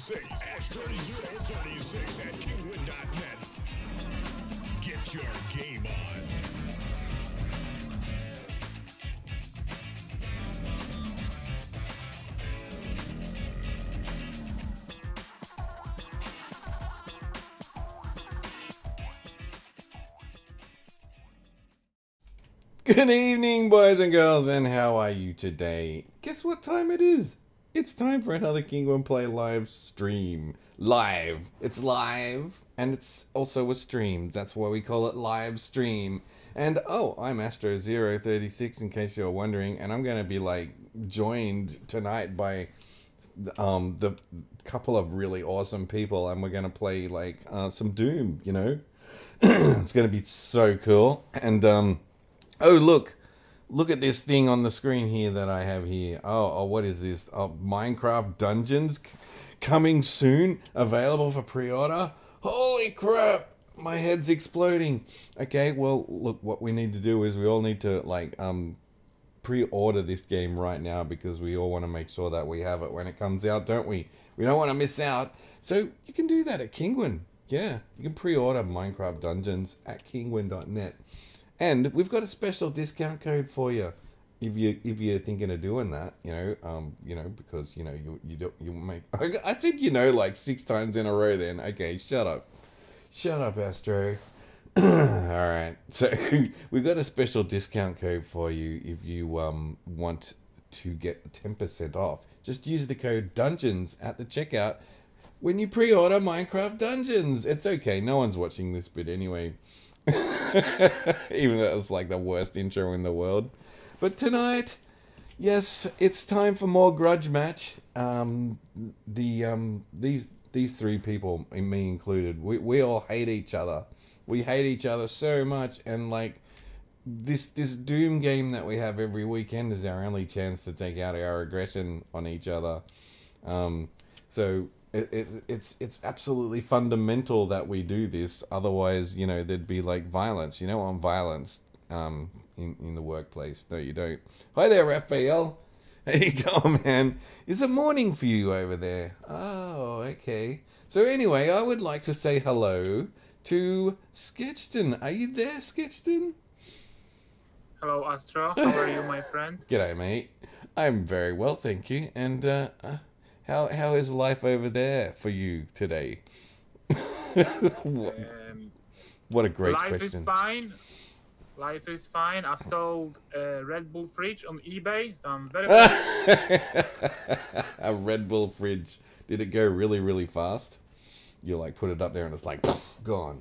36. Astro 036 at kinguin.net. Get your game on. Good evening, boys and girls, and how are you today? Guess what time it is? It's time for another Kinguin Play live stream. Live. It's live, and it's also a stream. That's why we call it live stream. And oh, I'm Astro036 in case you're wondering, and I'm gonna be like joined tonight by um the couple of really awesome people, and we're gonna play like uh, some Doom. You know, it's gonna be so cool, and um. Oh, look. Look at this thing on the screen here that I have here. Oh, oh what is this? Oh, Minecraft Dungeons coming soon, available for pre-order. Holy crap! My head's exploding. Okay, well, look, what we need to do is we all need to like um pre-order this game right now because we all want to make sure that we have it when it comes out, don't we? We don't want to miss out. So you can do that at Kinguin. Yeah, you can pre-order Minecraft Dungeons at kinguin.net. And we've got a special discount code for you if you if you're thinking of doing that, you know, um, you know, because you know you you don't you make. I said you know like six times in a row. Then okay, shut up, shut up, Astro. All right, so we've got a special discount code for you if you um want to get ten percent off. Just use the code Dungeons at the checkout when you pre-order Minecraft Dungeons. It's okay, no one's watching this bit anyway. Even though it's like the worst intro in the world. But tonight, yes, it's time for more grudge match. Um, the um, these these three people, me included, we we all hate each other. We hate each other so much, and like this this Doom game that we have every weekend is our only chance to take out our aggression on each other. Um, so it, it, it's it's absolutely fundamental that we do this. Otherwise, you know, there'd be like violence. You know, on violence um, in in the workplace. No, you don't. Hi there, Raphael. How you going, man? Is it morning for you over there? Oh, okay. So anyway, I would like to say hello to Sketchton. Are you there, Sketchton? Hello, Astro. How are you, my friend? G'day, mate. I'm very well, thank you. And uh, uh, how how is life over there for you today? what, Um, what a great life question. is fine. Life is fine. I've sold a Red Bull fridge on eBay, so I'm very. a Red Bull fridge. Did it go really, really fast? You like put it up there and it's like gone.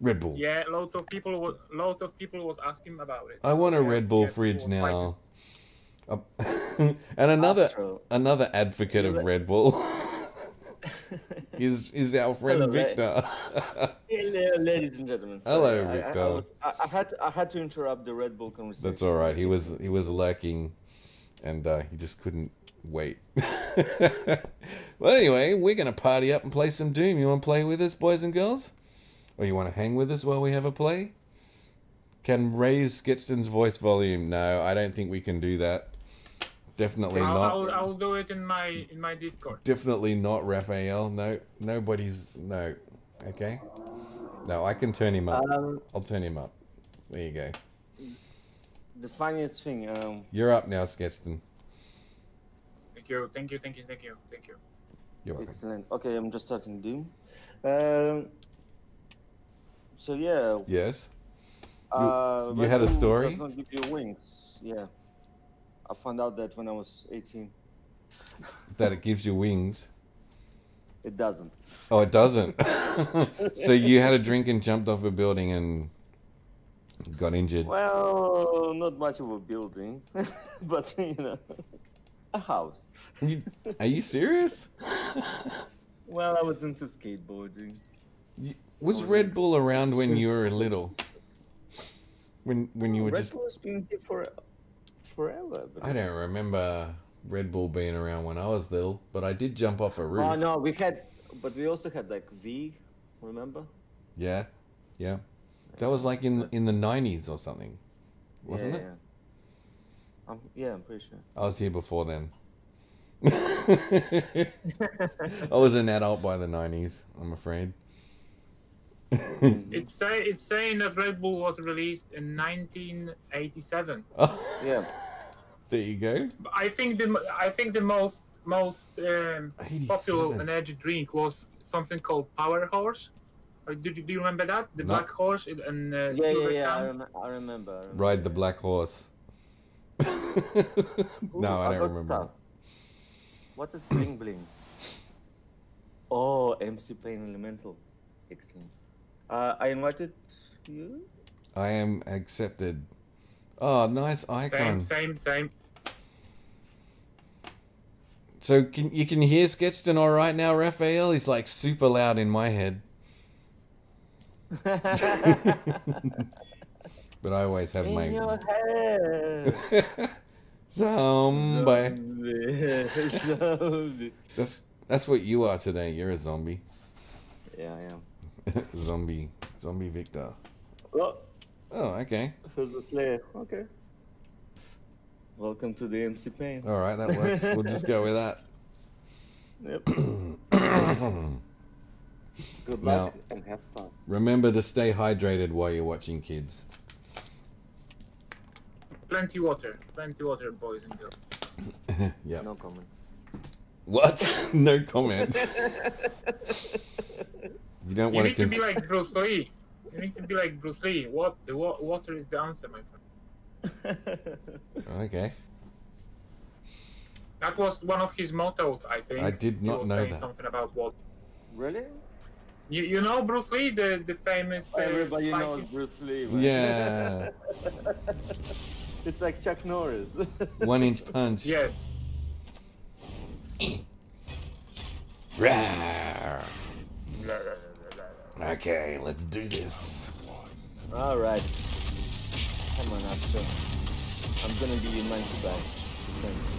Red Bull. yeah, lots of people. Loads of people was asking about it. I want a Yeah, Red Bull yeah, fridge now. And another another advocate of Red Bull is is our friend Hello. Victor. Hello, ladies and gentlemen. Sorry, Hello, I- I, I, Victor. was, I, I had to, I had to interrupt the Red Bull conversation. That's all right. He was he was lurking, and uh, he just couldn't wait. well, anyway, we're gonna party up and play some Doom. You want to play with us, boys and girls, or you want to hang with us while we have a play? Can raise Sketchton's voice volume? No, I don't think we can do that. Definitely I'll, not. I'll, I'll do it in my in my Discord. Definitely not Raphael. No, nobody's no. Okay. No, I can turn him up. Um, I'll turn him up. There you go. the funniest thing. Um, You're up now, Sketchton. Thank you, thank you, thank you, thank you, thank you. You're welcome. excellent. Okay, I'm just starting Doom. Um, so yeah. Yes. Uh, you had a story? Does not give you wings. Yeah. I found out that when I was 18. that it gives you wings. It doesn't. Oh, it doesn't. so you had a drink and jumped off a building and got injured. Well, not much of a building, but you know, a house. You, are you serious? Well, I was into skateboarding. You- was was Red Bull around when you were little? When when you were Red just Bull has been here for forever. I don't remember Red Bull being around when I was little, but I did jump off a oh, roof. Oh no, we had, but we also had like V. Remember? Yeah, yeah. That was like in in the nineties or something, wasn't yeah, it? Yeah. I'm, yeah, I'm pretty sure. I was here before then. I was an adult by the 90s, I'm afraid. It's say it's saying that Red Bull was released in 1987. Yeah. There you go. I think the I think the most most um, popular energy drink was something called Power Horse. Uh, do, do you remember that? The No. black horse and uh, Yeah, yeah, silver yeah. I, rem- I remember. I remember. Ride the black horse. Ooh, no, I don't remember. Stuff. What is bling bling? Oh, MC Pain Elemental. Excellent. Uh, I invited you. I am accepted. Oh, nice Same, icon. same, same. So can you can hear Sketchton all right now, Raphael? He's like super loud in my head, but I always have In my your head. zombie. Zombie. Zombie. That's that's what you are today. You're a zombie. Yeah, I am. zombie, zombie Victor. Oh, Oh, okay. who's the slayer? Okay. Welcome to the MC Pain. All right, that works. we'll just go with that. Yep. Good Now- luck and have fun. Remember to stay hydrated while you're watching, kids. Plenty water, plenty water, boys and girls. yeah. No comment. What? no comment. You don't You want need to be like Bruce Lee. You need to be like Bruce Lee. What the wa- water is the answer, my friend. Okay. That was one of his mottos, I think. I did He not was know saying that. Something about water. really? You, you know Bruce Lee, the the famous. Uh, Everybody fighting- knows Bruce Lee. man. Yeah. it's like Chuck Norris. One inch punch. Yes. Rawr. Okay, let's do this. All right. Come on, Astro. I'm gonna give you 95 defense.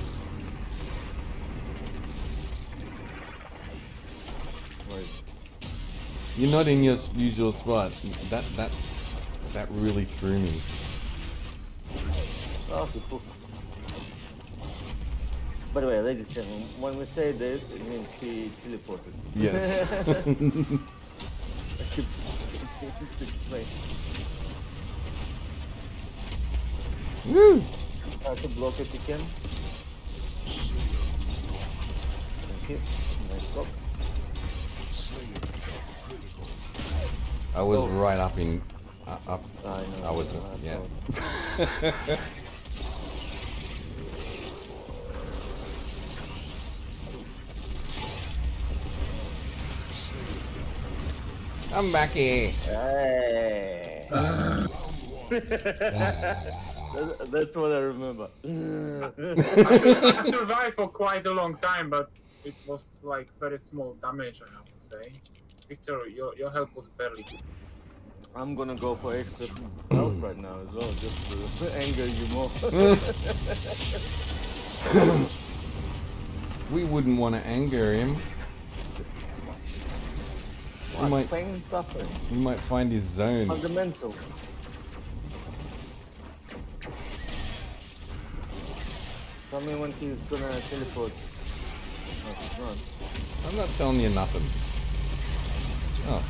Where is it? You're not in your usual spot. That that that really threw me. Oh, okay, cool. By the way, ladies and gentlemen, when we say this, it means he teleported. Yes. To explain. Woo! Try to block if you can. Thank you. Nice block. I was Oh. right up in uh, up. I know. I was I yeah. I'm back here. Hey. That- That's what I remember. I survived for quite a long time, but it was like very small damage, I have to say. Victor, your, your health was barely good. I'm gonna go for extra health right now as well, just to anger you more. We wouldn't want to anger him. What? might Pain and suffering. we might find his zone. Fundamental. Tell me when he's gonna teleport. Oh, no, not. I'm not telling you nothing. Oh.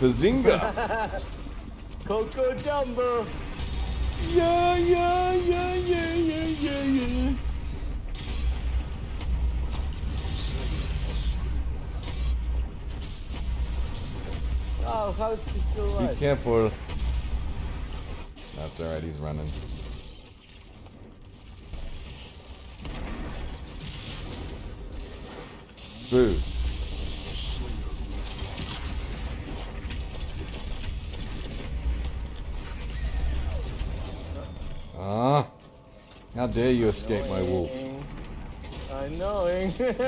Bazinga! Coco Jumbo! yeah, yeah, yeah, yeah, yeah, yeah, yeah. Oh, how is he still alive? Be careful. That's alright, he's running. Boo. Ah. How dare you escape my wolf. I know. eh? Let's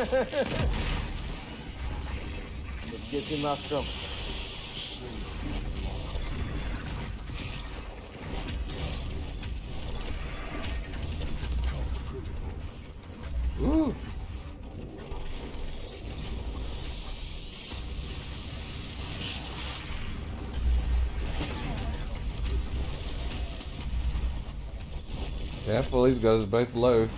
get him Astro. I guys us both low.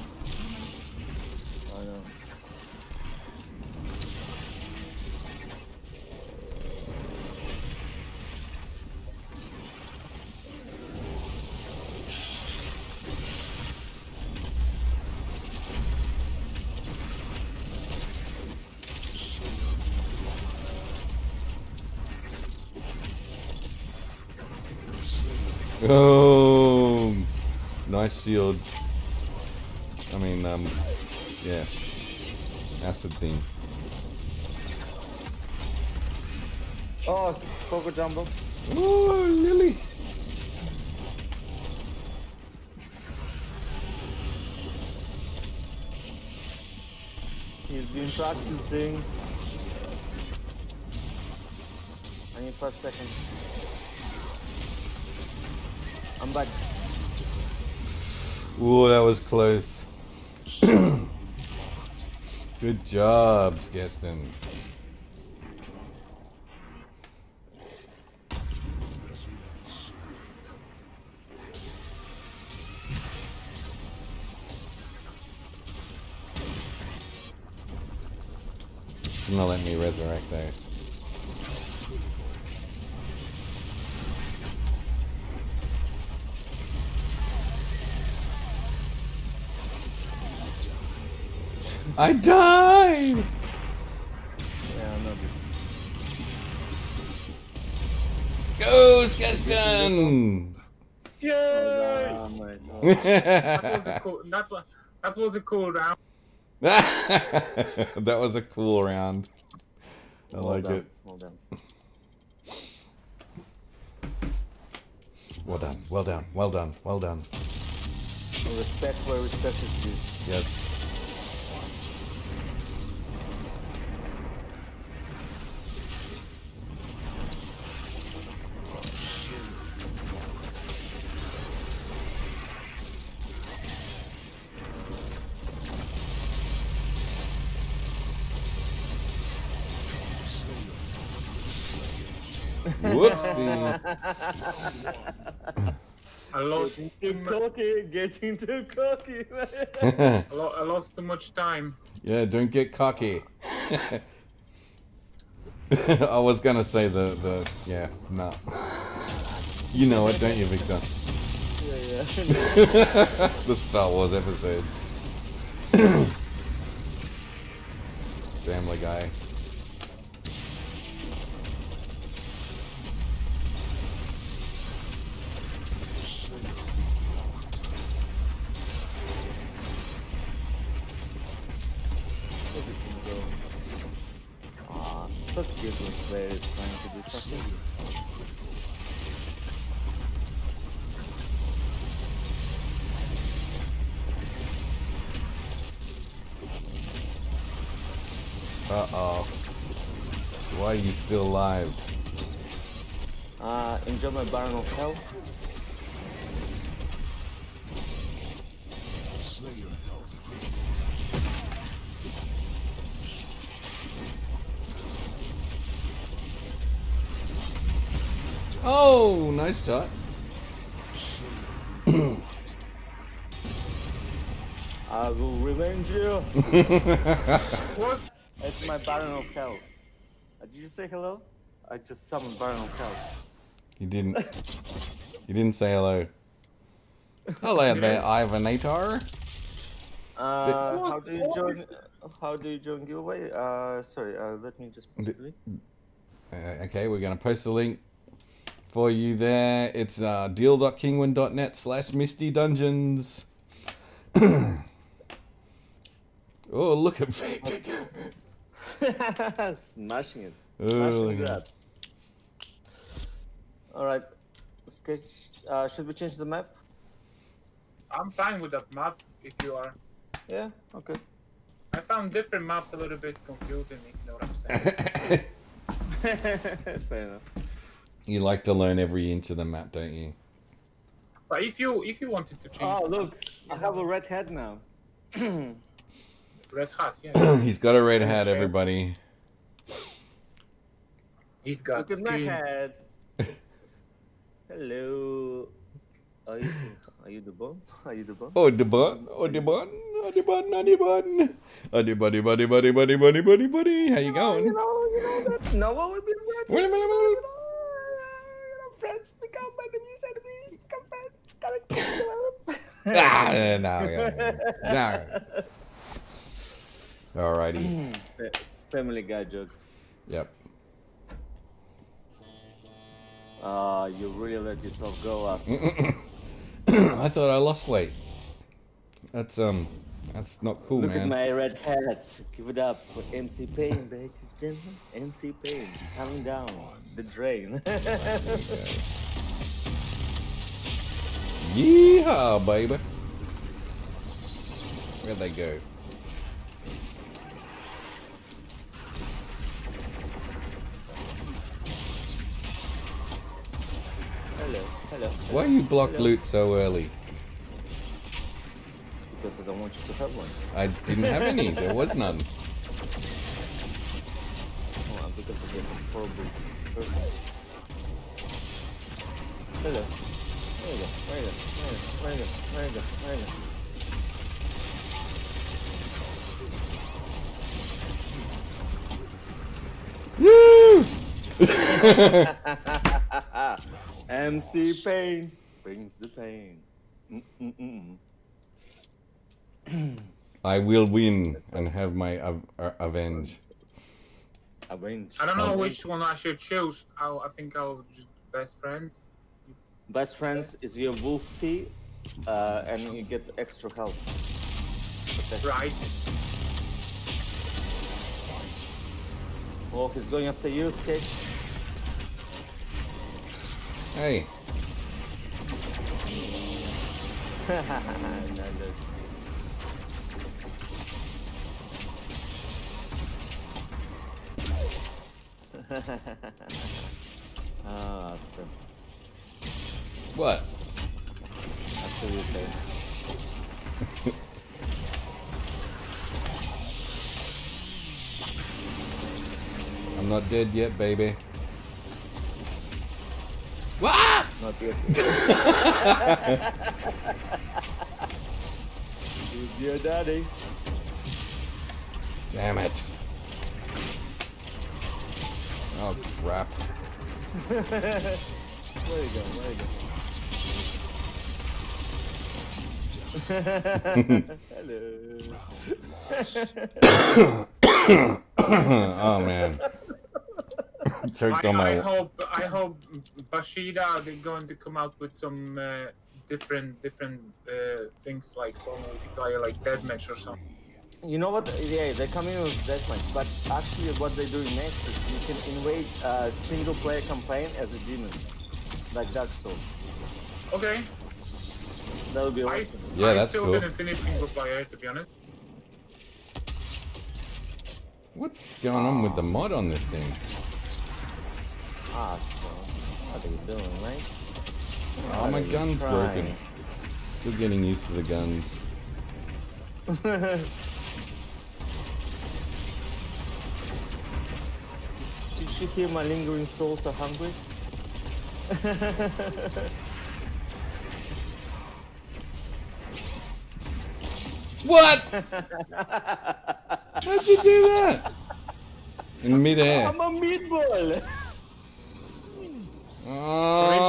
Jumbo. Oh, Lily. He's been practicing. I need five seconds. I'm back. Ooh, that was close. Good job, Gaston. I died! Yeah, I know this. Go, Gaston! Yay! Oh, mate. Oh. That was a cool. That was that was a cool round. that was a cool round. I Well like done, it. Well done. Well done, well done, well done, well done. Respect where respect is due. Yes. I lost Getting too too cocky, getting too cocky, man. I, lo- I lost too much time. yeah, don't get cocky. I was gonna say the the yeah no. You know it, don't you, Victor? yeah, yeah. the Star Wars episode. Family Guy. Trying to do something. Uh oh. Why are you still alive? Uh, enjoy my Baron of Hell. Oh, nice shot. I will revenge you. What? it's my Baron of Hell. Uh, did you say hello? I just summoned Baron of Hell. You didn't. You didn't say hello. Hello there, Ivanator. Uh, how do you join? How do you join giveaway? Uh, sorry. Uh, let me just post The- it. Uh, okay, we're gonna post the link for you there. It's uh, deal.kinguin.net slash misty dungeons. oh, look at Victor. Smashing it. Oh, Smashing look at that. All right. Sketch. Uh, should we change the map? I'm fine with that map. If you are, Yeah. Okay. I found different maps a little bit confusing. You know what I'm saying. Fair enough. You like to learn every inch of the map, don't you? but if you if you wanted to change Oh look! I have a red head now. red hat, yeah, He's got a red hat, everybody. he's got Look at my head. Hello. Are you? Are you the bomb? Are you the bomb? Oh, the bun, oh, the bun, oh, the bun, oh, the bun. Oh, the buddy, buddy, buddy, buddy, buddy, buddy, buddy. How you going? You know, you know that. No one will be friends. Wait a minute, wait a minute. You know, friends become enemies, enemies become friends. Characters develop. ah, no, yeah, no. Alrighty. Family Guy jokes. Yep. Uh, you really let yourself go, us. I thought I lost weight. That's um, that's not cool, Look at my red hat. Give it up for MC Pain, ladies and gentlemen. MC Pain, coming down the drain. Yeehaw, baby. Where'd they go? hello, hello. Why you block loot so early? Because I don't want you to have one. I didn't have any. There was none. Oh, because of your horrible person. Hello. There you go, there you go, there you go, there you go, there you go. Woo! MC Pain brings the pain. Mm-mm-mm. I will win and have my av- uh, avenge. Avenge. I don't know Um, which one I should choose. I'll, I think I'll just best friends. Best friends is your Wolfie, uh, and you get extra health. Right. Oh, he's going after you, Skate. Hey, No, no. Ah, awesome. what? Absolutely. I'm not dead yet, baby. Wah! Not yet. Who's your daddy? Damn it. Oh, crap. there you go? there you go? Hello. oh, man. Choked I, on I hope I hope Bethesda they're going to come out with some uh, different different uh, things like for multiplayer like deathmatch or something. You know what? Yeah, they're coming with deathmatch, but actually, what they're doing next is you can invade a single player campaign as a demon, like Dark Souls. Okay. That would be I, awesome. Yeah, I that's still cool. didn't finish single player to be honest. What's going on with the mod on this thing? Ah, awesome. What are you doing, right? Oh, my gun's trying? broken. Still getting used to the guns. Did you hear my lingering souls are hungry? What? How'd you do that? In midair. I'm a meatball! Oh.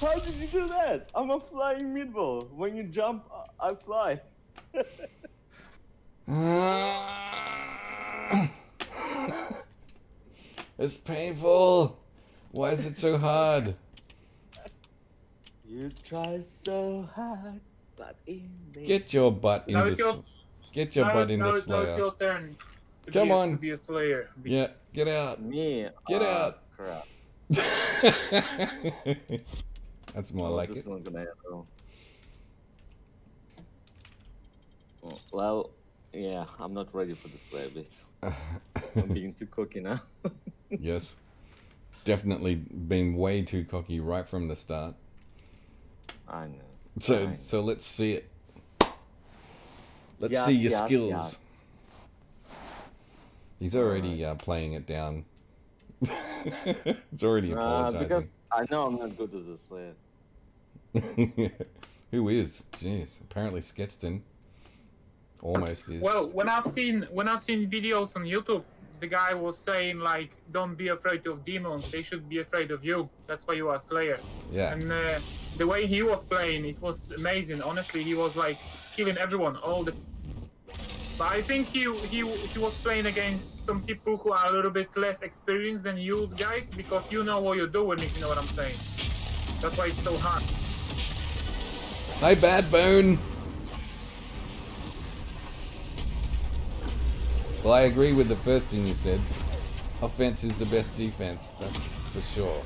How did you do that? I'm a flying meatball. When you jump, I fly. it's painful. Why is it so hard? You try so hard, but in the Get your butt in into it's your- get your now, butt into now, it's- now it's Slayer. your turn. To Come be on. To be a Slayer. Be- Yeah, get out. me. Get ah, out. Crap. That's more Oh, like this it. is not gonna happen. Oh, Well, yeah, I'm not ready for the Slayer bit. I'm being too cocky now. Yes. Definitely been way too cocky right from the start. I know. So Right. so let's see it. Let's Yes, see your yes, skills. yes. He's already uh, playing it down. He's already Uh, apologizing. because I know I'm not good as a Slayer. Who is? Jeez. Apparently Sketchton almost is. Well, when I've seen when I've seen videos on YouTube, the guy was saying like, "Don't be afraid of demons; they should be afraid of you. That's why you are Slayer." yeah. And uh, the way he was playing, it was amazing. Honestly, he was like killing everyone all the. But I think he he he was playing against some people who are a little bit less experienced than you guys because you know what you're doing. If you know what I'm saying. That's why it's so hard. Hi, Bad Bone. Well, I agree with the first thing you said. Offense is the best defense. That's for sure.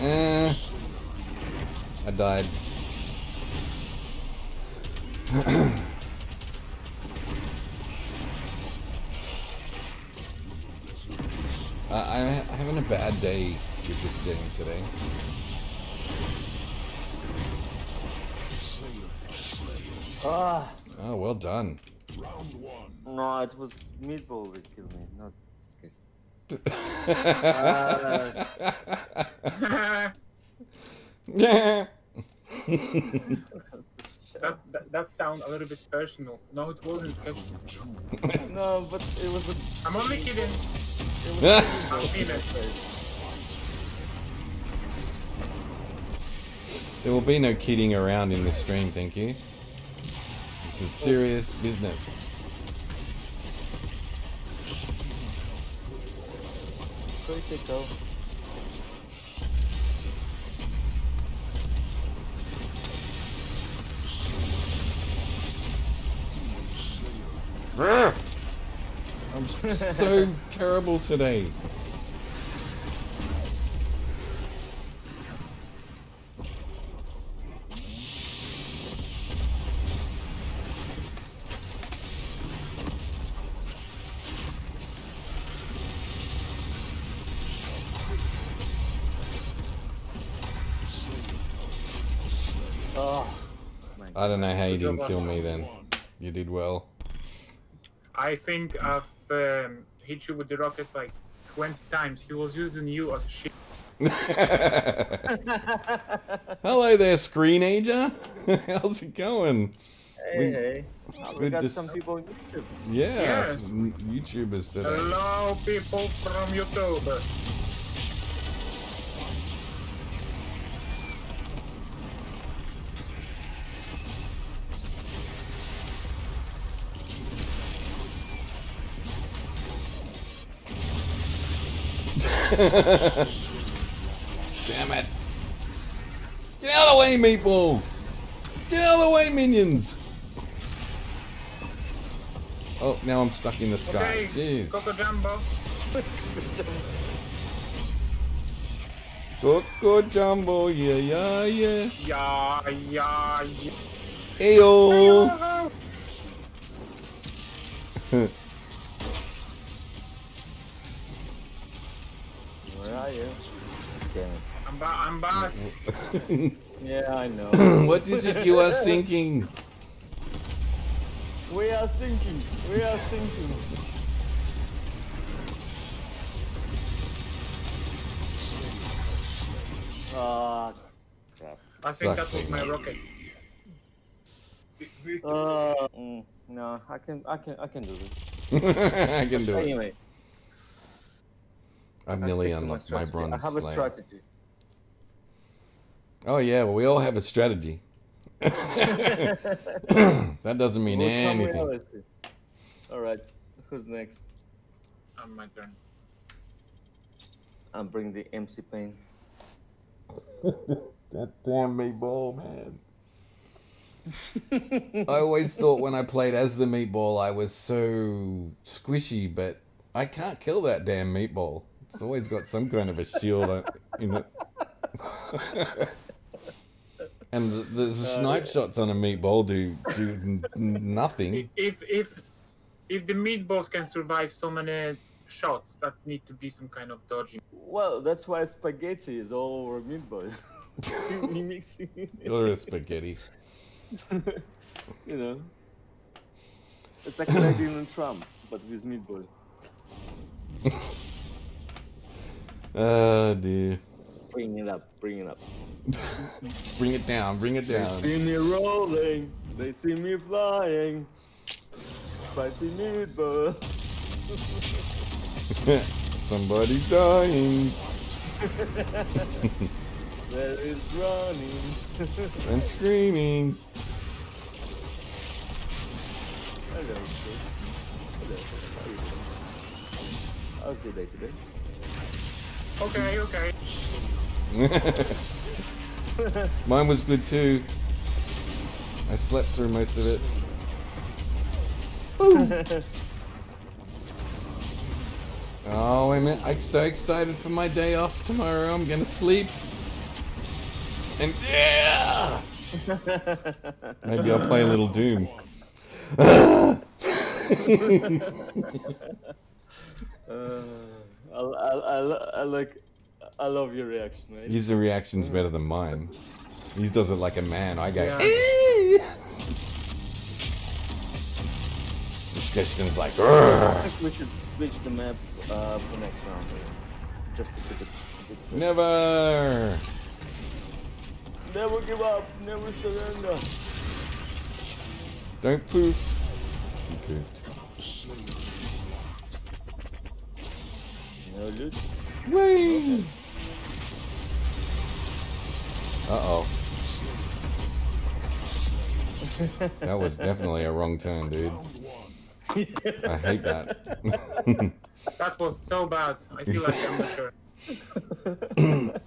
Eh, I died. I, I'm having a bad day with this game today. Ah, Oh, well done. Round one. no, it was meatball that killed me, not disgusting. Yeah. That, that that sounds a little bit personal. No, it wasn't sketchy. no, but it was a. I'm only kidding. It was Yeah. a I'm feeling. There will be no kidding around in this stream, thank you. This is serious business. critical. I'm so terrible today. Oh, I don't know how you didn't kill me then. You did well. I think I've um, hit you with the rockets like 20 times. He was using you as a shield. Hello there, Screenager. How's it going? Hey, We- hey. Oh, we got some people on YouTube. Yes, Yeah. m- YouTubers today. Hello, people from YouTube. Damn it. Get out of the way, Meatball! Get out of the way, minions! Oh, now I'm stuck in the sky. Okay, Jeez. Coco Jumbo. Coco Jumbo, yeah, yeah, yeah. Yeah, yeah, yeah. Ayo! Where are you? Damn it. I'm back. I'm back. Yeah, I know. what is it you are thinking? we are sinking. We are sinking. Ah, crap. I think Sucks, that was my rocket. Uh, mm, no, I can, I can, I can do this. I can do it. Anyway, I've I nearly unlocked my strategy. bronze I have a Slayer. strategy. Oh yeah, well we all have a strategy. that doesn't mean Will come anything. All right, who's next? On my turn. I'm bring the MC pain. That damn meatball, man. I always thought when I played as the meatball, I was so squishy, but I can't kill that damn meatball. It's always got some kind of a shield on- in it. and the, the uh, snipe shots on a meatball do do n- n- nothing. If if if the meatballs can survive so many shots, that need to be some kind of dodging. Well, that's why spaghetti is all over meatballs. he mixing, Or a spaghetti. you know. It's like Canadian Trump, but with meatball. Oh dear. Bring it up, bring it up. Bring it down, bring it down. They see me rolling, they see me flying. Spicy meatball. Somebody dying There is running. and screaming. Hello. Hello. How you? How's your day today? Okay, okay. Mine was good too. I slept through most of it. oh, minute. I'm so excited for my day off tomorrow. I'm gonna sleep. And yeah! Maybe I'll play a little Doom. Uh, I, I, I, like, I love your reaction, mate. His reaction's better than mine. He does it like a man. I go, Yeah. This Christian's like, "Grr." I think we should switch the map uh, for next round. Just to keep it. never. Never give up, never surrender. Don't poof. He poofed. No. Whee! Uh oh. that was definitely a wrong turn, dude. I hate that. That was so bad. I feel like I'm not sure.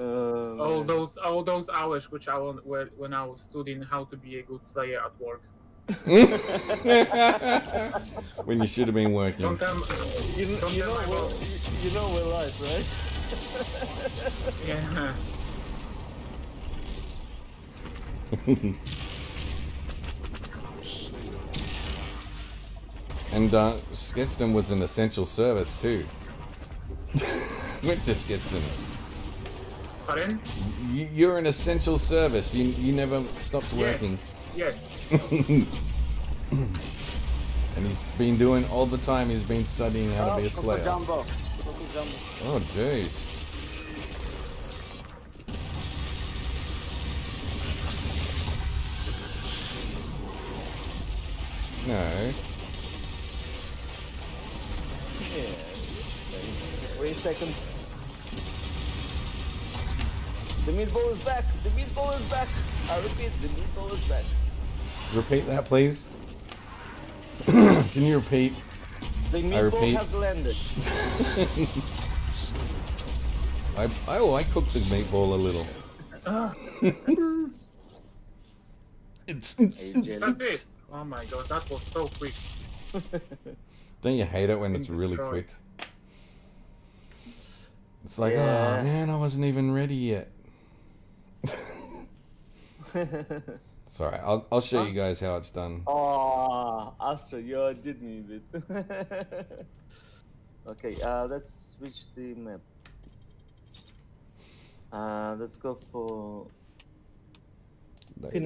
Uh, All those all those hours which I won- were when I was studying how to be a good slayer at work. when you should have been working. Don't tell you, don't you know we're, you, know we're live, right? Yeah. And uh, Skiston was an essential service too. Went to Skiston. Pardon? You- You're an essential service. You you never stopped working. Yes. And he's been doing all the time. He's been studying how to be a Coco slayer. Jumbo. Coco Jumbo. Oh, jeez. No. Yeah. Three seconds. The meatball is back. The meatball is back. I repeat, the meatball is back. Repeat that, please. Can you repeat? The meatball repeat. has landed. I, I oh I cooked the meatball a little. it's, it's, Agent. That's it. Oh my god, that was so quick. Don't you hate it when it's really destroyed. quick? It's like, oh, Yeah. oh man, I wasn't even ready yet. Sorry, I'll, I'll show you guys how it's done. Oh, Astra, you did me a bit. okay, uh, let's switch the map. Uh, let's go for There you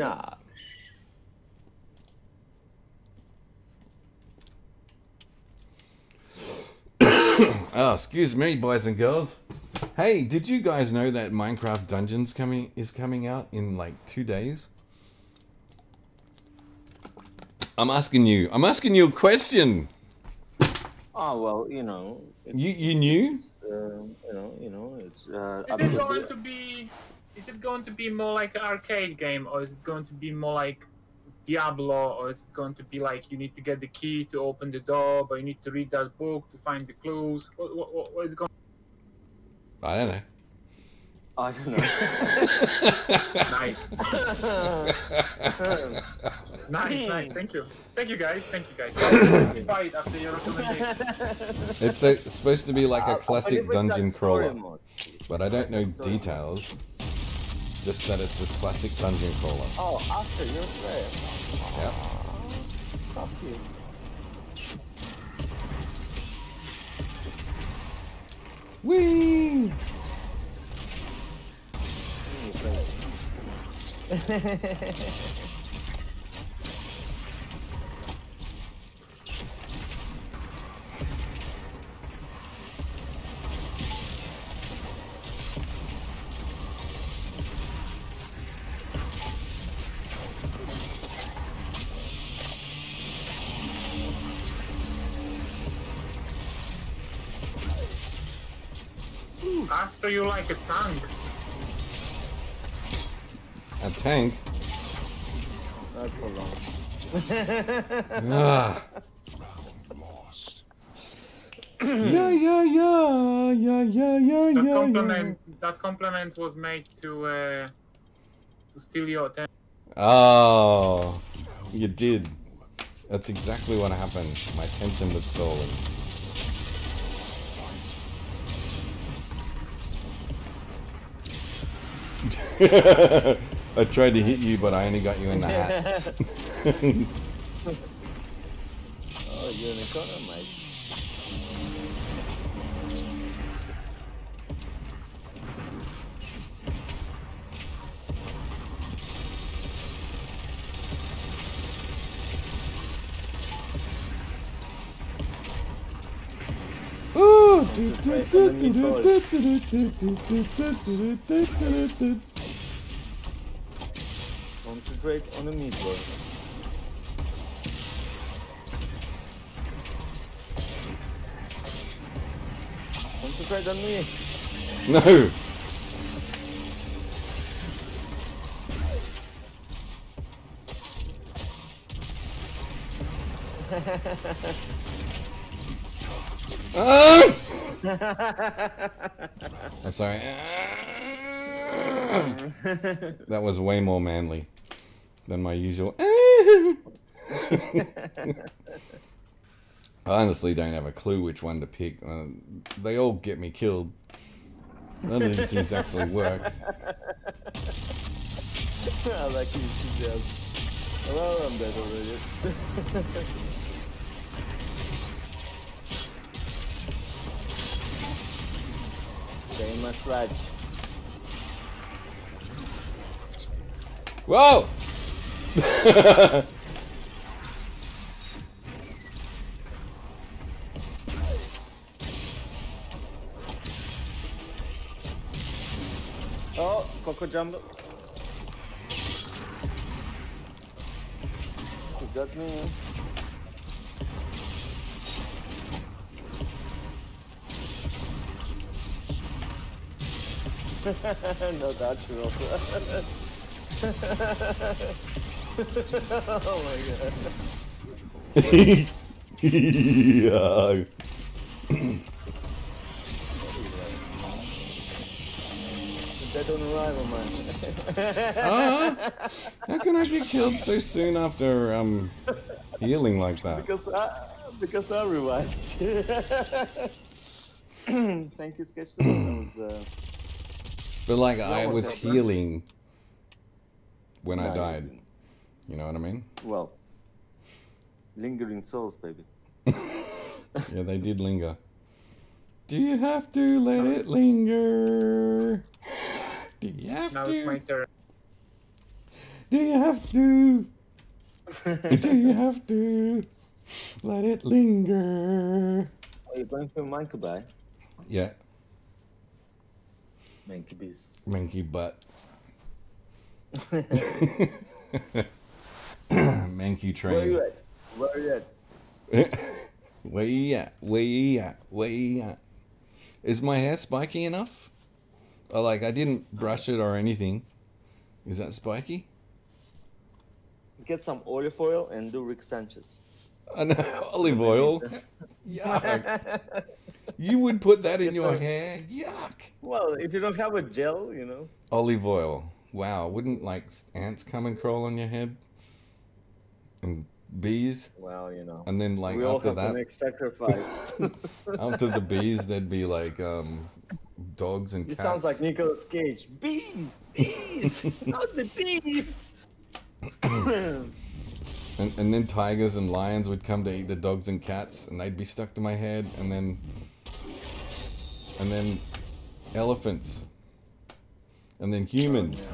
Oh, excuse me, boys and girls. Hey, did you guys know that Minecraft Dungeons coming is coming out in like two days? I'm asking you. I'm asking you a question. Oh well, you know. You you knew? uh, you know, you know, it's. Uh, Is it going to be? Is it going to be more like an arcade game, or is it going to be more like Diablo, or is it going to be like you need to get the key to open the door, but you need to read that book to find the clues? What, what, what, what is it going? I don't know. I don't know. Nice, nice, nice. Thank you, thank you guys, thank you guys. I'll buy it after your recommendation. It's, a, it's supposed to be like I'll- a I'll classic dungeon crawler, mode. but I don't know details. Just that it's a classic dungeon crawler. Oh, Astra, you're safe. Yep. Fuck you. Whee! crazy. You like a tank. A tank? Not for long. Ah. yeah, yeah, yeah, yeah, yeah, yeah, That yeah, compliment, that compliment was made to uh, to steal your attention. Oh, you did. That's exactly what happened. My attention was stolen. I tried to hit you, but I only got you in the hat. Oh, you're in the corner, mate. Ooh. Concentrate on the meat. Concentrate on me. No. Ah! I'm sorry. that was way more manly than my usual. I honestly don't have a clue which one to pick. Uh, they all get me killed. None of these things actually work. I like you enthusiasm. Well, I'm dead already. My scratch. Whoa! Oh, Coco Jumbo. You got me. no, that's real. oh my god. yeah. Dead on arrival, man. Ah, how can I get killed so soon after um healing like that? because I, because I revived. Thank you, Sketch. That was, uh, But like I was healing when no, I died. Didn't. You know what I mean? Well, lingering souls, baby. Yeah, they did linger. Do you have to let it linger? Do you have Now it's my to? turn. Do you have to? Do you have to let it linger? Are you going for Mancubi? Yeah, Mankabees. manky butt. manky Where you train. at? Where you at? Where you at? Where you at? Where you at? Is my hair spiky enough? Oh, like I didn't brush it or anything. Is that spiky? Get some olive oil and do Rick Sanchez. I know, olive oil. Yuck. You would put that in your hair? Yuck. Well, if you don't have a gel, you know. Olive oil. Wow, wouldn't like ants come and crawl on your head? And bees? Well, you know. And then like we all after have to that, make sacrifice. after the bees, there'd be like um dogs and It sounds like Nicolas Cage. Bees, bees, not the bees. And, and then tigers and lions would come to eat the dogs and cats, and they'd be stuck to my head, and then, and then, elephants, and then humans.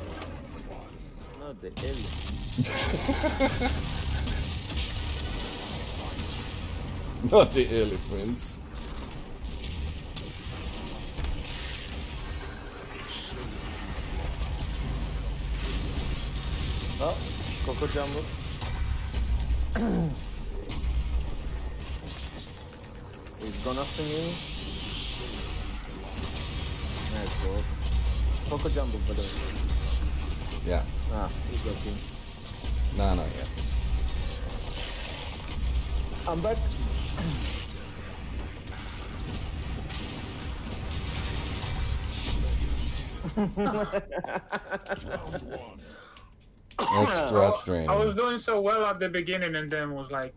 not the alien. Not the elephants. Oh, Coco Jumbo. He's gone after me. Nice ball. Coco Jumbo, by the way. Yeah. Ah, he's looking. No, not yet. I'm back. It's frustrating. I was doing so well at the beginning, and then was like,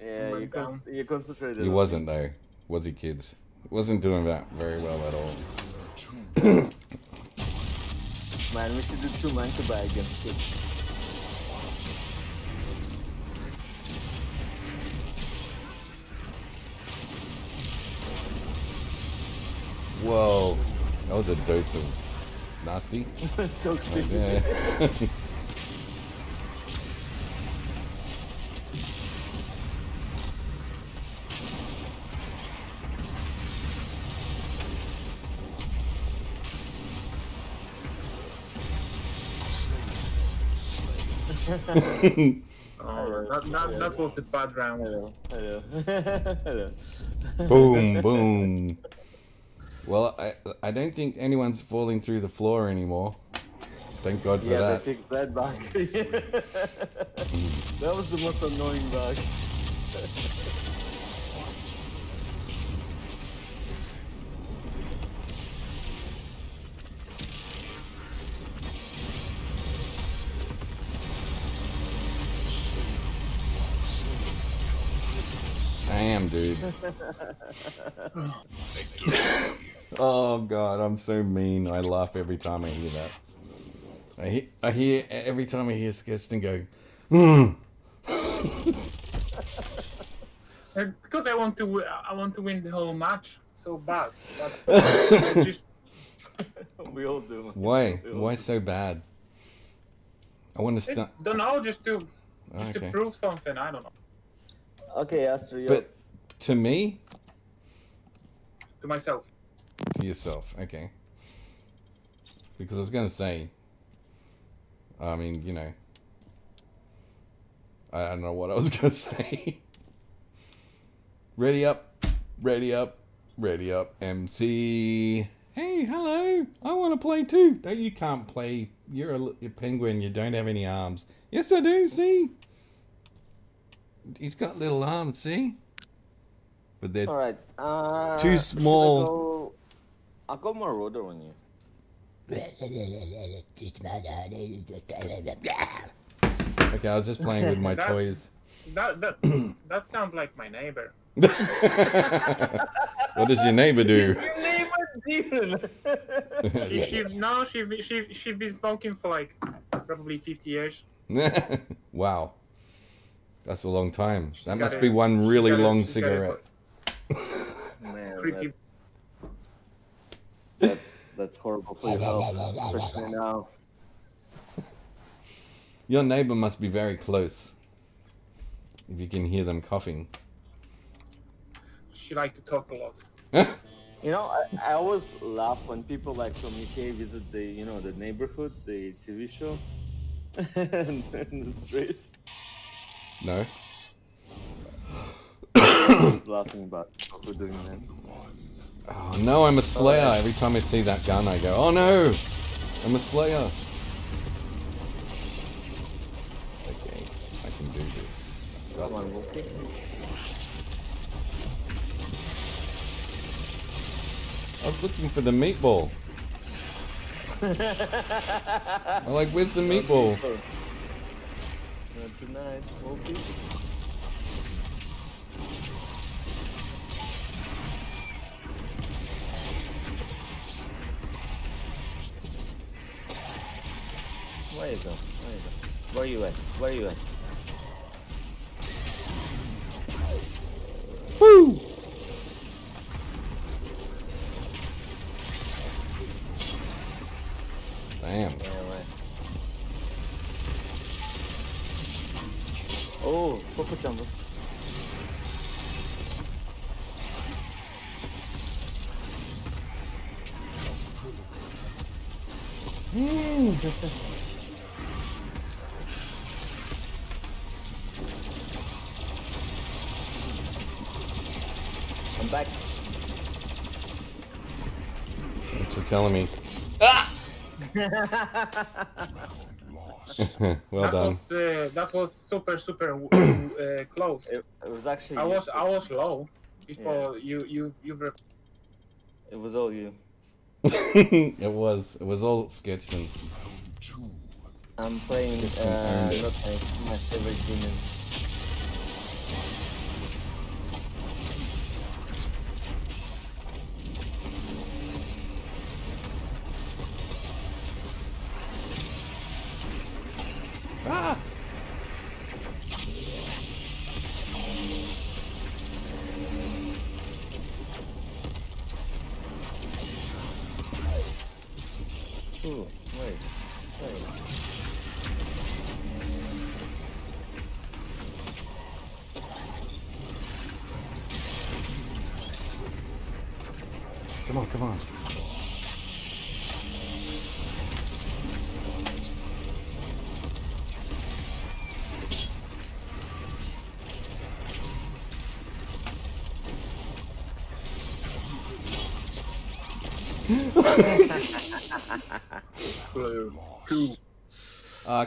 Yeah, oh my you, God. con- you concentrated. He wasn't though, was he, kids? Wasn't doing that very well at all. Man, we should do two man to buy against it. Whoa, that was a dose of nasty. Toxicity. Oh, yeah. oh, that, that, that was a bad round. Hello. Hello. Hello. boom, boom. Well, I I don't think anyone's falling through the floor anymore. Thank God for that. Yeah, that. they fixed that bug. that was the most annoying bug. Damn, dude. oh God, I'm so mean. I laugh every time I hear that. I hear, I hear every time I hear Skeston go. "Hmm." Uh, Because I want to, I want to win the whole match so bad. But just we all do. Why? All Why do. so bad? I want to I start. don't know, just to, just Okay. to prove something. I don't know Okay, Astro, you're But to me, to myself. To yourself, okay. Because I was gonna say. I mean, you know. I don't know what I was gonna say. Ready up, ready up, ready up, MC. Hey, hello. I want to play too. No, you can't play. You're a, a penguin. You don't have any arms. Yes, I do. See, he's got little arms. See, but they're all right. Uh, Too should I small. go- I'll go more rotor on you. okay. I was just playing with my That- toys. That that that sounds like my neighbor. What does your neighbor do? Your name is Demon. She she no she be- she she been smoking for like probably 50 years. wow, that's a long time. That must a- be one really long she's got a- cigarette. Man, Creepy. That's, that's that's horrible for your health, especially now. Your neighbor must be very close. If you can hear them coughing. She like to talk a lot. You know, I, I always laugh when people like from UK visit the you know the neighborhood, the TV show, and, in the street. no. I was laughing about what we're doing then. Oh no, I'm a slayer. Every time I see that gun, I go, oh no, I'm a slayer. Okay, I can do this. Got this. I was looking for the meatball. I'm like, where's the meatball? Not tonight, Wolfie. Where you go? Where you go? Where you at? Where are you at? Woo! Damn. Oh, Coco Jumbo. I'm back. It's a telling me. Ah! well that done. was uh, that was super super uh, close. It, it was actually. I was. I was low before you you you were. It was all you. it was. It was all sketched and. I'm playing uh, not my, my favorite demon.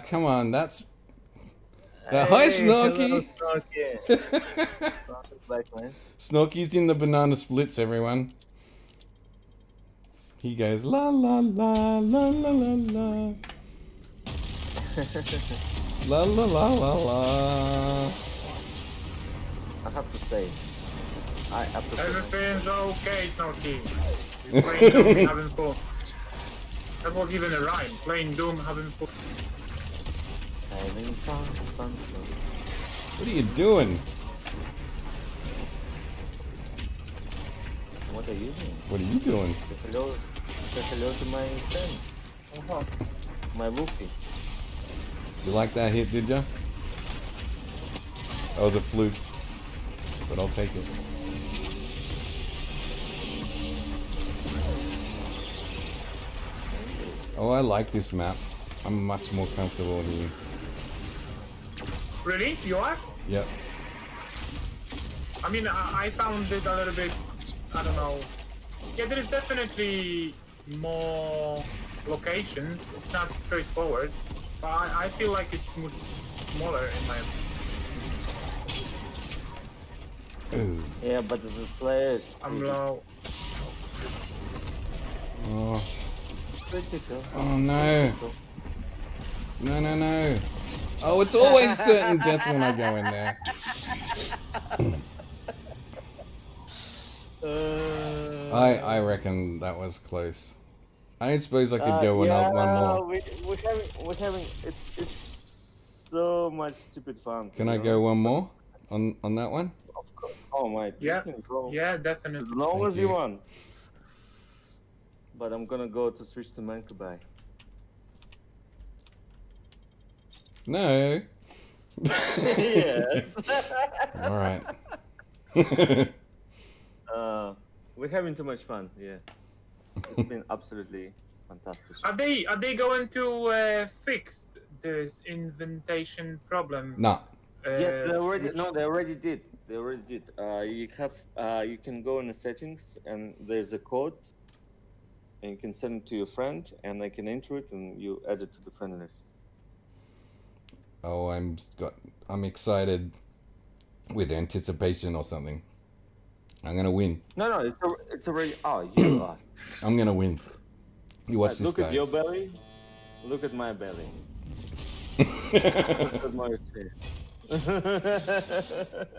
Come on. That's. Hi, Hey, hello, Snorky. Snorky. Snorky's back, in the banana splits, everyone. He goes la la la la la la la. La la la la la. I have to say, I appreciate it. Everything's okay, Snorky. You're playing Doom, having fun. That was even a rhyme. Playing Doom, having fun. What are you doing? What are you doing? What are you doing? Say hello, say hello to my friend, Uh-huh. my Luffy. You like that hit, did ya? That was a fluke. But I'll take it. Oh, I like this map. I'm much more comfortable here. Really? You are? Yep. I mean, I, I found it a little bit. I don't know. Yeah, there is definitely more locations. It's not straightforward, but I, I feel like it's much smaller in my. Ooh. Yeah, but the Slayer is I'm low. Oh, pretty cool. oh no. No, no, no. Oh, it's always certain death when I go in there. Uh, I I reckon that was close. I don't suppose I could uh, go one, yeah, one more. We, we're having, we're having, it's, it's so much stupid fun. Can be I go one more on on that one? Of course. Oh my, Yeah. you can go Yeah, as long Thank as you you. want. But I'm gonna go to switch to Mancubi. No. yes. All right. uh, we're having too much fun. Yeah, it's been absolutely fantastic. Are they are they going to uh, fix this inventation problem? No. Uh, yes, they already. which- No, they already did. They already did. Uh, you have. Uh, you can go in the settings, and there's a code, and you can send it to your friend, and they can enter it, and you add it to the friend list. Oh, I'm got. I'm excited with anticipation or something. I'm gonna win. No, no, it's a, it's already. Oh, you are. I'm gonna win. You watch Right, this, look guys. at your belly. Look at my belly. Look at my face.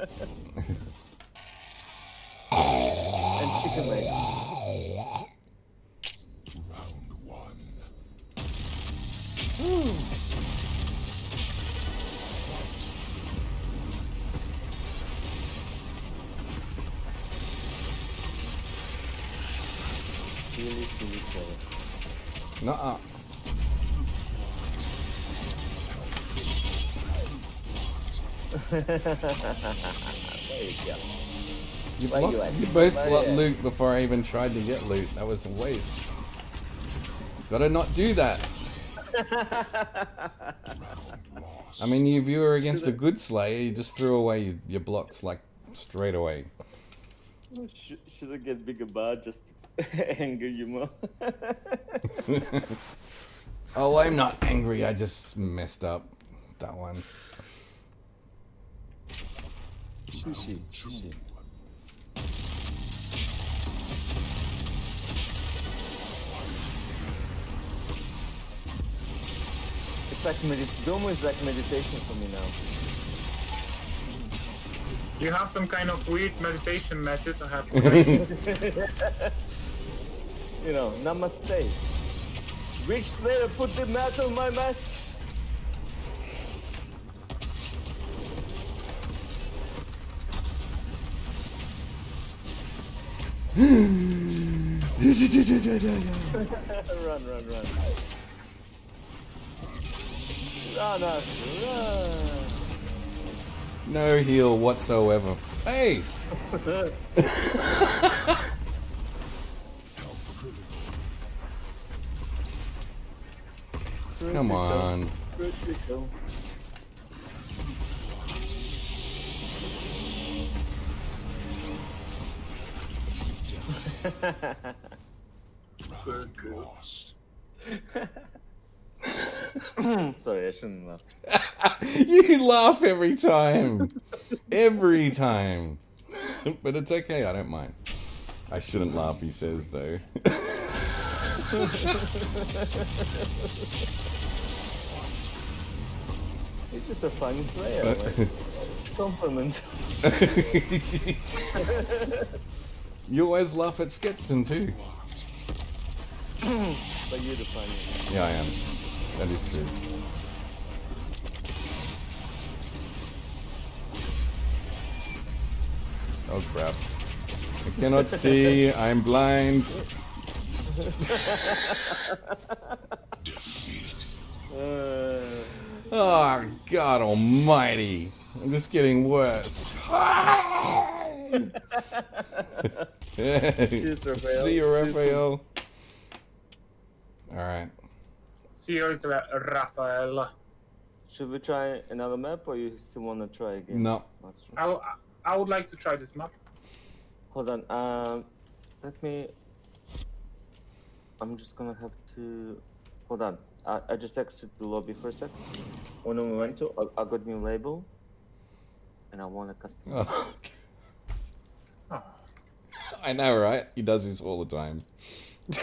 and chicken legs. Silly, silly, silly. Nuh-uh. There you go. You, Where you at? you both Where blocked loot before I even tried to get loot. That was a waste. Gotta not do that. I mean, if you were against a good Slayer, you just threw away your, your blocks like straight away. Should, should I get bigger bar just to anger you more. Oh, I'm not angry. I just messed up that one. Sushi. sushi. it's like medit- Domo is like meditation for me now. You have some kind of weird meditation methods. I have to say. You know, namaste. Rich Slayer put the mat on my mat. run, run, run. Run us, run. No heal whatsoever. Hey! Come on. Lost. Sorry, I shouldn't laugh. you laugh every time. Every time. but it's okay, I don't mind. I shouldn't laugh, he says, though. It's just a funny slayer. Uh, man. Compliment. you always laugh at Sketchton, too. But you're the funniest. Yeah, I am. That is true. Oh crap. I cannot see. I'm blind. Defeat. Uh, Oh, God almighty. I'm just getting worse. Cheers, Raphael. See you, Cheers. Raphael. Alright. See you later, Rafael. should we try another map or you still want to try again? No. That's I would like to try this map. Hold on. Um, let me. I'm just gonna have to. Hold on. I, I just exited the lobby for a second. When we went to, I, I got new label, and I want a custom. Oh, Oh. I know, right? He does this all the time. He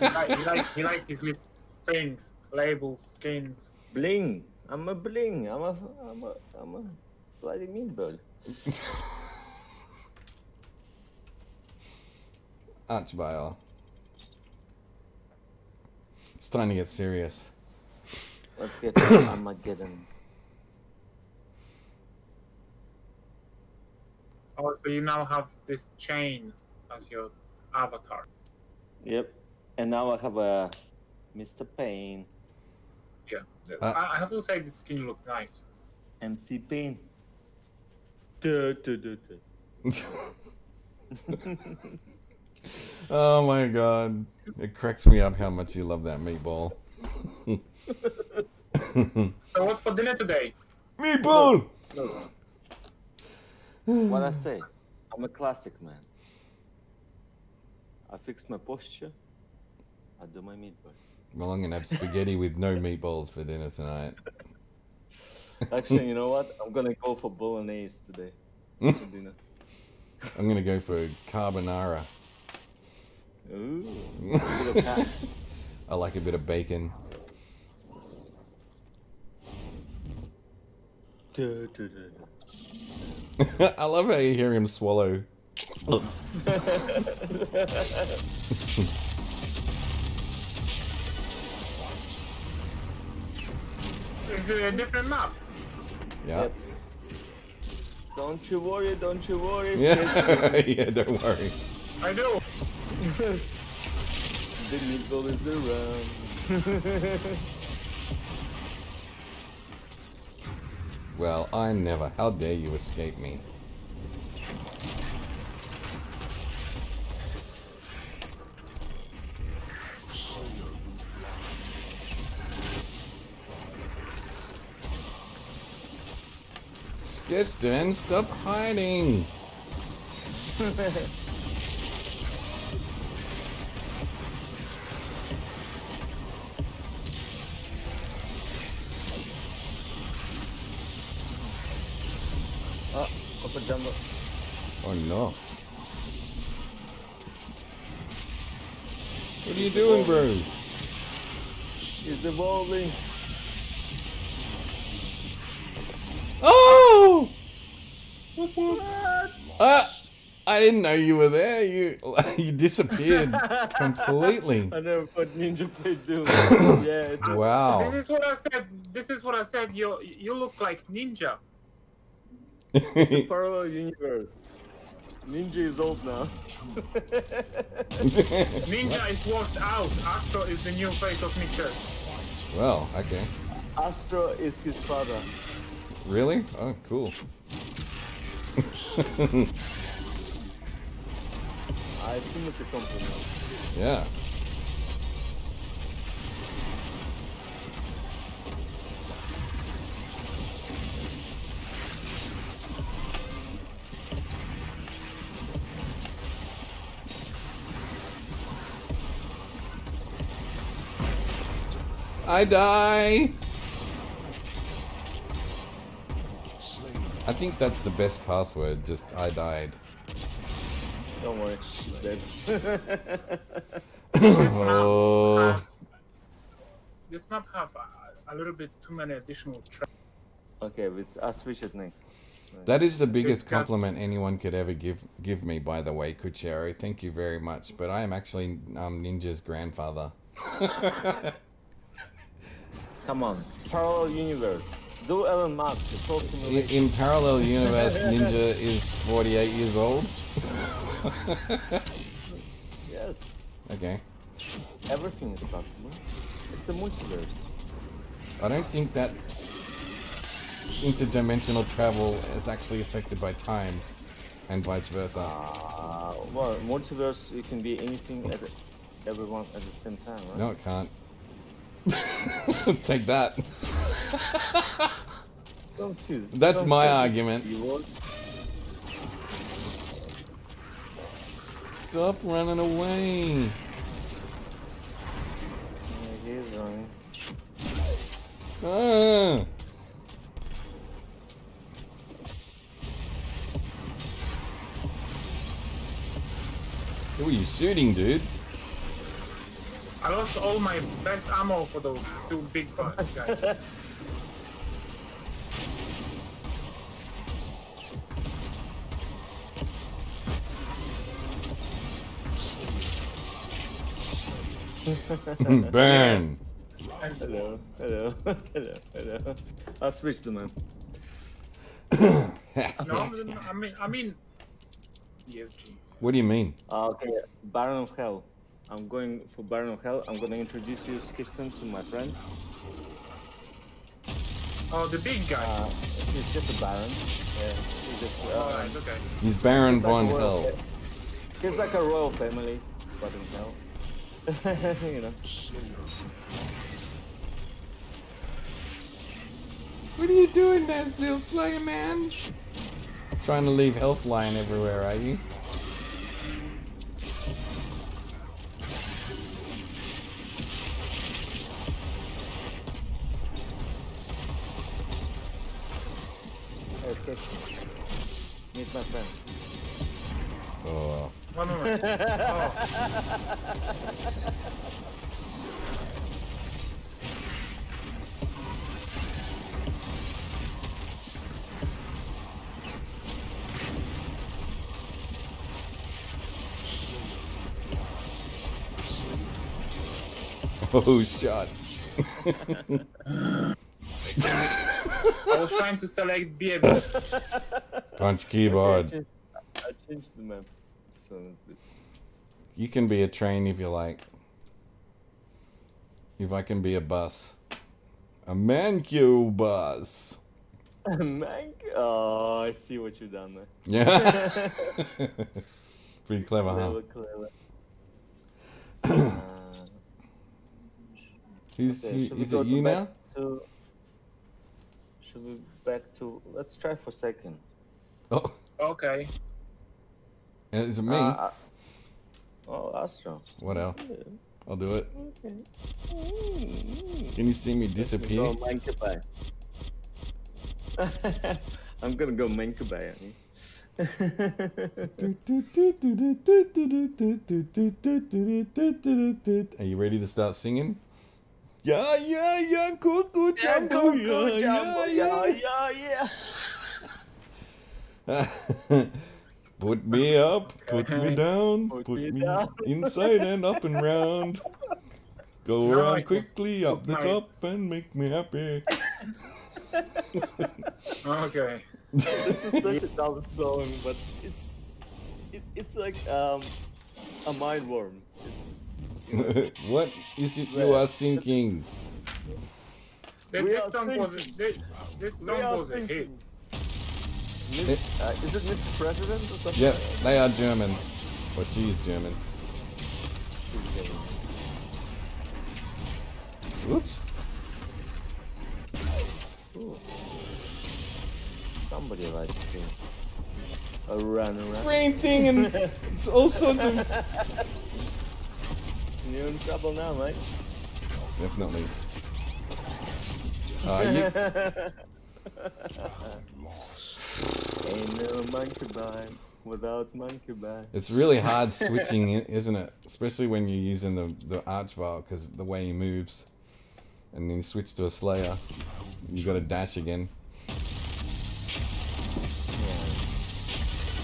like, he like, he like his little things, labels, skins. Bling. I'm a bling. I'm a. I'm a. I'm a bloody mean meatball. Archvile. It's time to get serious. Let's get to Armageddon. Oh, so you now have this chain as your avatar. Yep. And now I have a Mr. Pain. Yeah. Uh, I, I have to say this skin looks nice. MC Pain. Duh, duh, duh, duh. Oh my god. It cracks me up how much you love that meatball. So what's for dinner today? meatball! What I say? I'm a classic man. I fix my posture. I do my meatball. Well, I'm gonna have spaghetti with no meatballs for dinner tonight. Actually, you know what? I'm gonna go for bolognese today. for dinner. I'm gonna go for carbonara. Ooh. a bit of ha- I like a bit of bacon. I love how you hear him swallow. Is it a different map? Yeah. Yep. Don't you worry, don't you worry. Yeah. yeah, don't worry. I do. The meatball is around. Well, I never. How dare you escape me? Skitston, stop hiding! jumbo. Oh no. What are you doing, bro? He's evolving. Oh! What? Ah! I didn't know you were there. You you disappeared completely. I never put Ninja Play Doom. yeah, Wow. This is what I said. This is what I said. You you look like ninja. It's a parallel universe. Ninja is old now. Ninja is washed out. Astro is the new face of Mixer. well, okay. Astro is his father. Really? Oh, cool. I assume it's a compliment. Yeah. I die. I think that's the best password. Just I died. Don't worry, she's dead. Oh. This map have a, a little bit too many additional tracks. okay, we, I'll switch it next. That is the biggest compliment anyone could ever give give me. By the way, Kuchero, thank you very much. But I am actually um, Ninja's grandfather. Come on, parallel universe. Do Elon Musk. It's all In, simulation. in parallel universe, Ninja is 48 years old. yes, Okay, everything is possible. It's a multiverse. I don't think that interdimensional travel is actually affected by time, and vice versa. Uh, well, multiverse, you can be anything at everyone at the same time, right? No, it can't. Take that. Don't see this. That's my argument. Stop running away. Yeah, he is running. Ah. Who are you shooting, dude? I lost all my best ammo for those two big guys. guys. Burn. Hello, hello, hello, hello. I'll switch the man. no, I mean, I mean, BFG. What do you mean? Uh, okay, Baron of Hell. I'm going for Baron of Hell. I'm gonna introduce you, Skishton, to my friend. Oh, the big guy. Uh, he's just a Baron. Yeah, he's just. Uh, Alright, okay. He's Baron he's von a royal Hell. fa- He's like a royal family, but in hell. you know. What are you doing there, little Slayer man? Trying to leave health lying everywhere, are you? Hey, Skishton. Meet my friend. Oh. One moment. Oh, Oh, shot. I was trying to select BFG. Punch I keyboard. changed, I changed the map. So it's a bit. You can be a train if you like. If I can be a bus. A Mancue bus. A man, oh, I see what you've done there. Yeah. Pretty clever, huh? Clever, clever. uh, Who's, okay, who- should we is it you now? To, should we back to? Let's try for a second. Oh, Okay. is it me? Uh, uh, oh, Astro. what else? I'll do it. Okay. Can you see me disappear? Go, man. I'm gonna go Mancubi. Are you ready to start singing? Yeah, yeah, yeah, Coco Yeah, Jumbo, go, yeah, go, yeah, Jumbo, yeah. yeah, yeah. put me up, put me down, Put put me me down. inside and up and round. Go No, I around just quickly up the my- top and make me happy. Okay. this is such a dumb song, but it's it, it's like um a mind worm. It's you know, what is it you are thinking? This, We this are song was thinking. this, this we song are was a hit. thinking. Miss, uh, is it Mr. President or something? Yep, like that? they are German. Or she is German. Whoops. Ooh. Somebody likes to a run around. Brain thing and it's all sorts of. You're in trouble now, mate. Definitely. Uh, you, Ain't no monkey buy without monkey buy. it's really hard switching, isn't it? Especially when you're using the, the Archvile, because the way he moves. And then you switch to a Slayer. You gotta dash again. Yeah.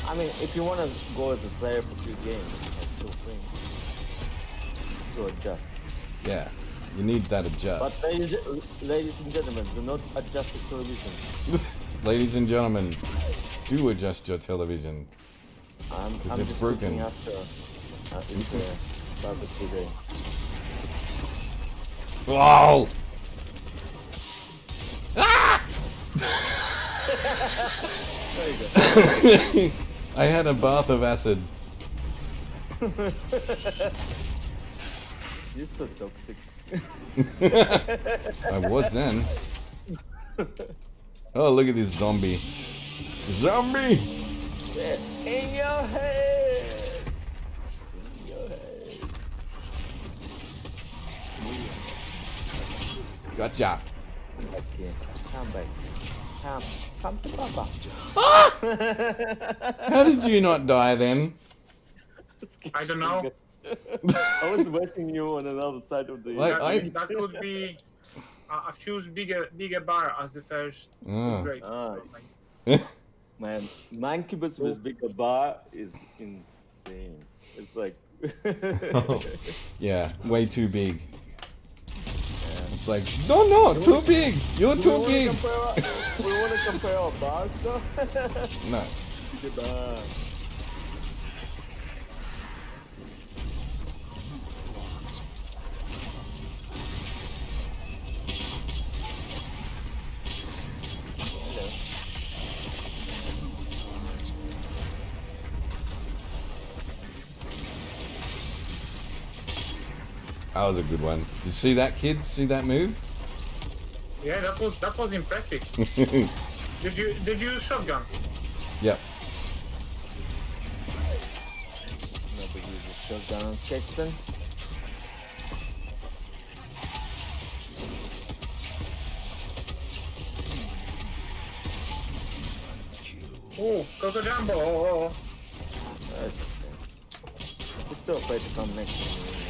I mean, if you want to go as a Slayer for two games, like feel free to adjust. Yeah. You need that adjust. But ladies, ladies and gentlemen, do not adjust the television. Ladies and gentlemen, do adjust your television. I'm, 'Cause I'm it's broken. after uh, it's uh, barbecue day. Oh! There. I had a bath of acid. You're so toxic. I was then. Oh, look at this zombie. Zombie! In your head. In your head. Gotcha. Back here. Come back. Come. Come to Papa. Ah! How did you not die then? I don't know. I was waiting you on another side of the. Like, That, I- that could be. I I choose bigger bigger bar as the first Ah. great. Ah. Man, Mancubus with bigger bar is insane. It's like. Yeah, way too big. It's like, no, no, too big. You're too wanna big. compare we want to compare our bars though. No. Bigger That was a good one. Did you see that, kid? See that move? yeah, that was that was impressive. Did you did you use shotgun? Yep. Nobody uses shotgun on Sketchton. Oh, Coco Jumbo! Oh, oh, oh. That's okay. He's still afraid to come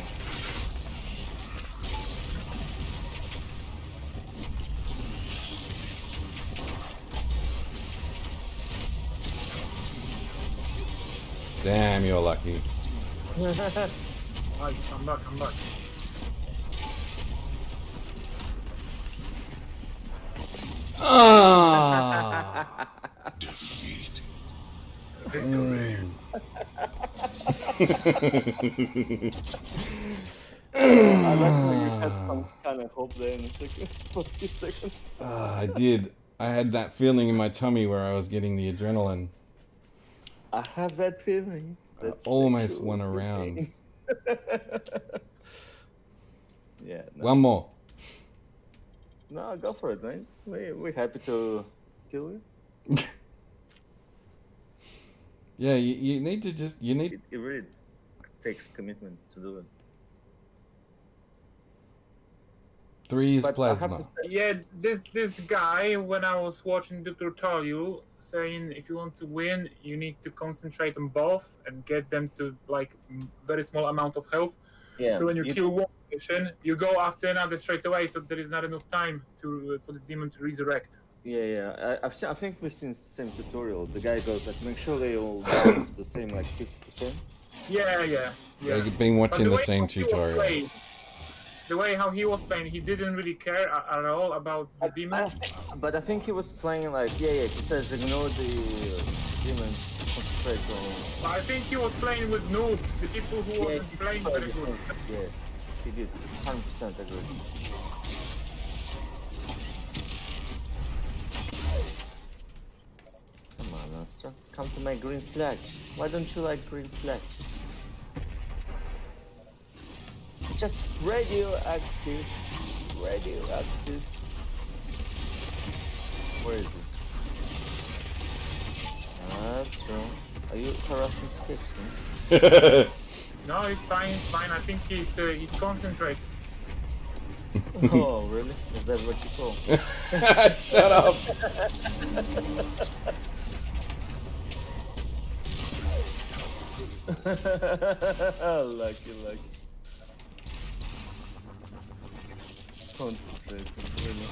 Damn, you're lucky. Nice, I'm back, I'm back. Ah! Defeat. Victory. I like how you had some kind of hope there in a second, for a few seconds. Ah, I did. I had that feeling in my tummy where I was getting the adrenaline. I have that feeling. That's almost went around. yeah. No, One more. no, go for it, man. We we're happy to kill you. Yeah, you, you need to just you need It, it really takes commitment to do it. Three is But plasma. say, Yeah, this this guy when I was watching the tutorial saying if you want to win, you need to concentrate on both and get them to like very small amount of health. yeah, so when you, you- kill one mission, you go after another straight away. So there is not enough time to uh, for the demon to resurrect. Yeah, yeah. I, I've seen, I think we've seen the same tutorial. The guy goes like, make sure they all down to the same like fifty percent. Yeah, yeah, yeah. I've been watching the way same how he was tutorial. playing- the way how he was playing, he didn't really care at all about the I, demon. I- but I think he was playing like, yeah, yeah. He says ignore the uh, demons, concentrate on. I think he was playing with noobs, the people who Yeah, wasn't playing very good. Yeah, he did. Hundred percent agree. Come on, Astra. Come to my green sledge. Why don't you like green sledge? Just radioactive. Radioactive. Where is it? Astra. Are you harassing Sketchman? No, he's fine, he's fine. I think he's uh, he's concentrating. oh, really? Is that what you call? Shut up. lucky, lucky. Concentrating, really.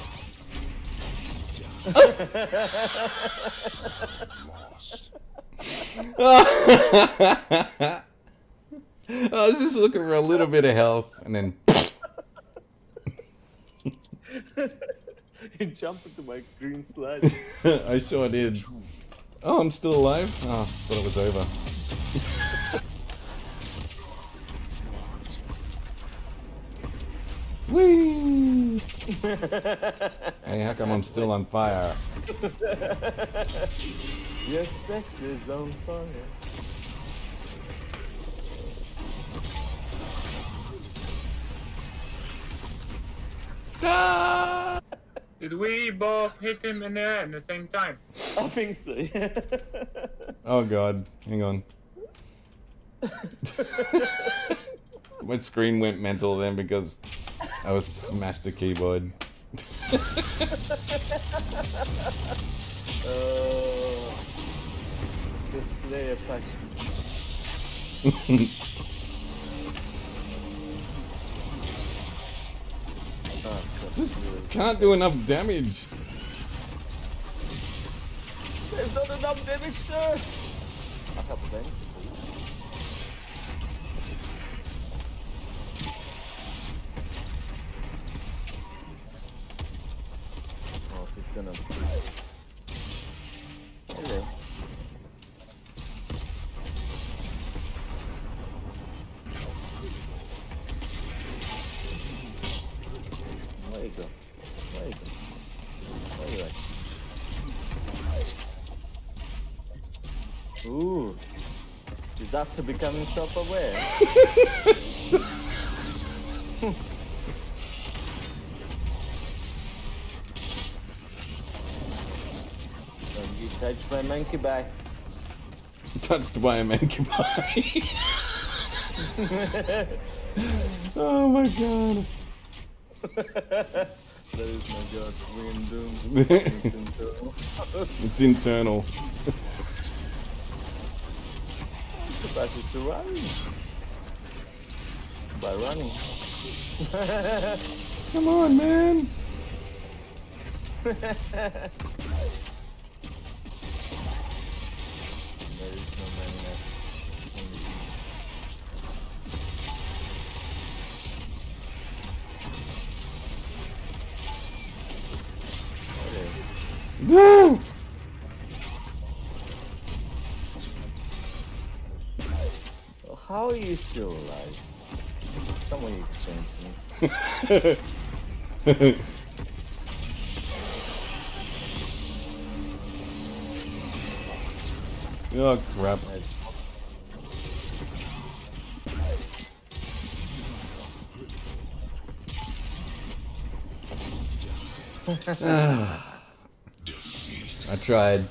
I was just looking for a little bit of health, and then he jumped into my green slide. I sure did. Oh, I'm still alive. Oh, thought it was over. Whee! hey, how come I'm still on fire? Your sex is on fire. Ah! Did we both hit him in the head at the same time? I think so. Yeah. Oh god, hang on. My screen went mental then because I was smashed the keyboard. Uh, the Slayer passion. Oh, Just can't do enough damage. There's not enough damage, sir! I have plenty for you. Oh, he's gonna. Hello. Where you go? Where you go? Where you at? Ooh. Disaster becoming self-aware. Don't you touch my monkey back. Touched by a monkey oh my god. That is my god. William Doom. It's internal. It's internal. Surprised you're surviving. By running. Come on, man. Woo! How are you still alive? Someone to me. oh crap. I tried.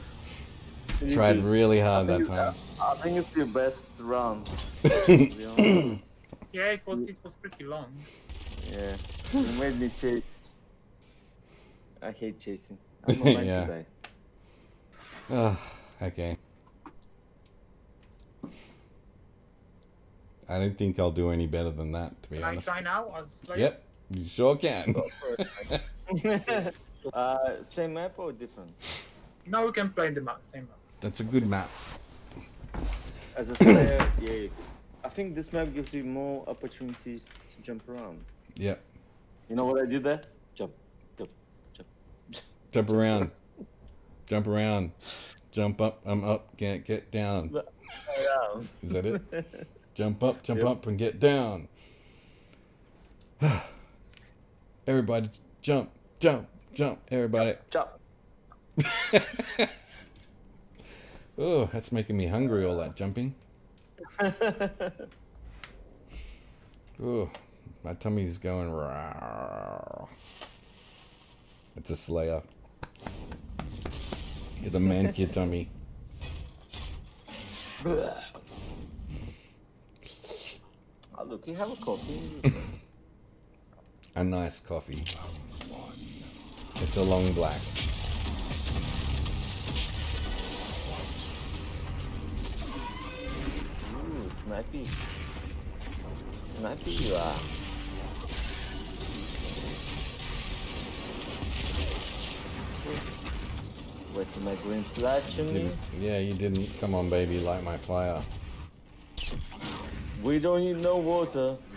You Tried did. really hard that time. I think it's your best round. to be. Yeah, it was it was pretty long. yeah. You made me chase. I hate chasing. I'm a monkey Yeah. guy. Oh, okay. I don't think I'll do any better than that, to be Can I honest. try now? As like, Yep, you sure can. uh, same map or different? Now we can play the map, same map. That's a good map. As a slayer, yeah. I think this map gives you more opportunities to jump around. Yeah. You know what I did there? Jump, jump, jump. Jump around. Jump around. Jump up, I'm up, can't get down. Around. Is that it? jump up, jump Yep. up, and get down. Everybody, jump, jump, jump. Everybody. Jump. Oh, that's making me hungry, all that jumping. Oh, my tummy's going. Rawr. It's a slayer. You're the man kid tummy. Oh, look, you have a coffee. A nice coffee. It's a long black. Ooh, snappy. Snappy you uh, are. Wasting my green on me. Yeah, you didn't. Come on, baby, light my fire. We don't need no water.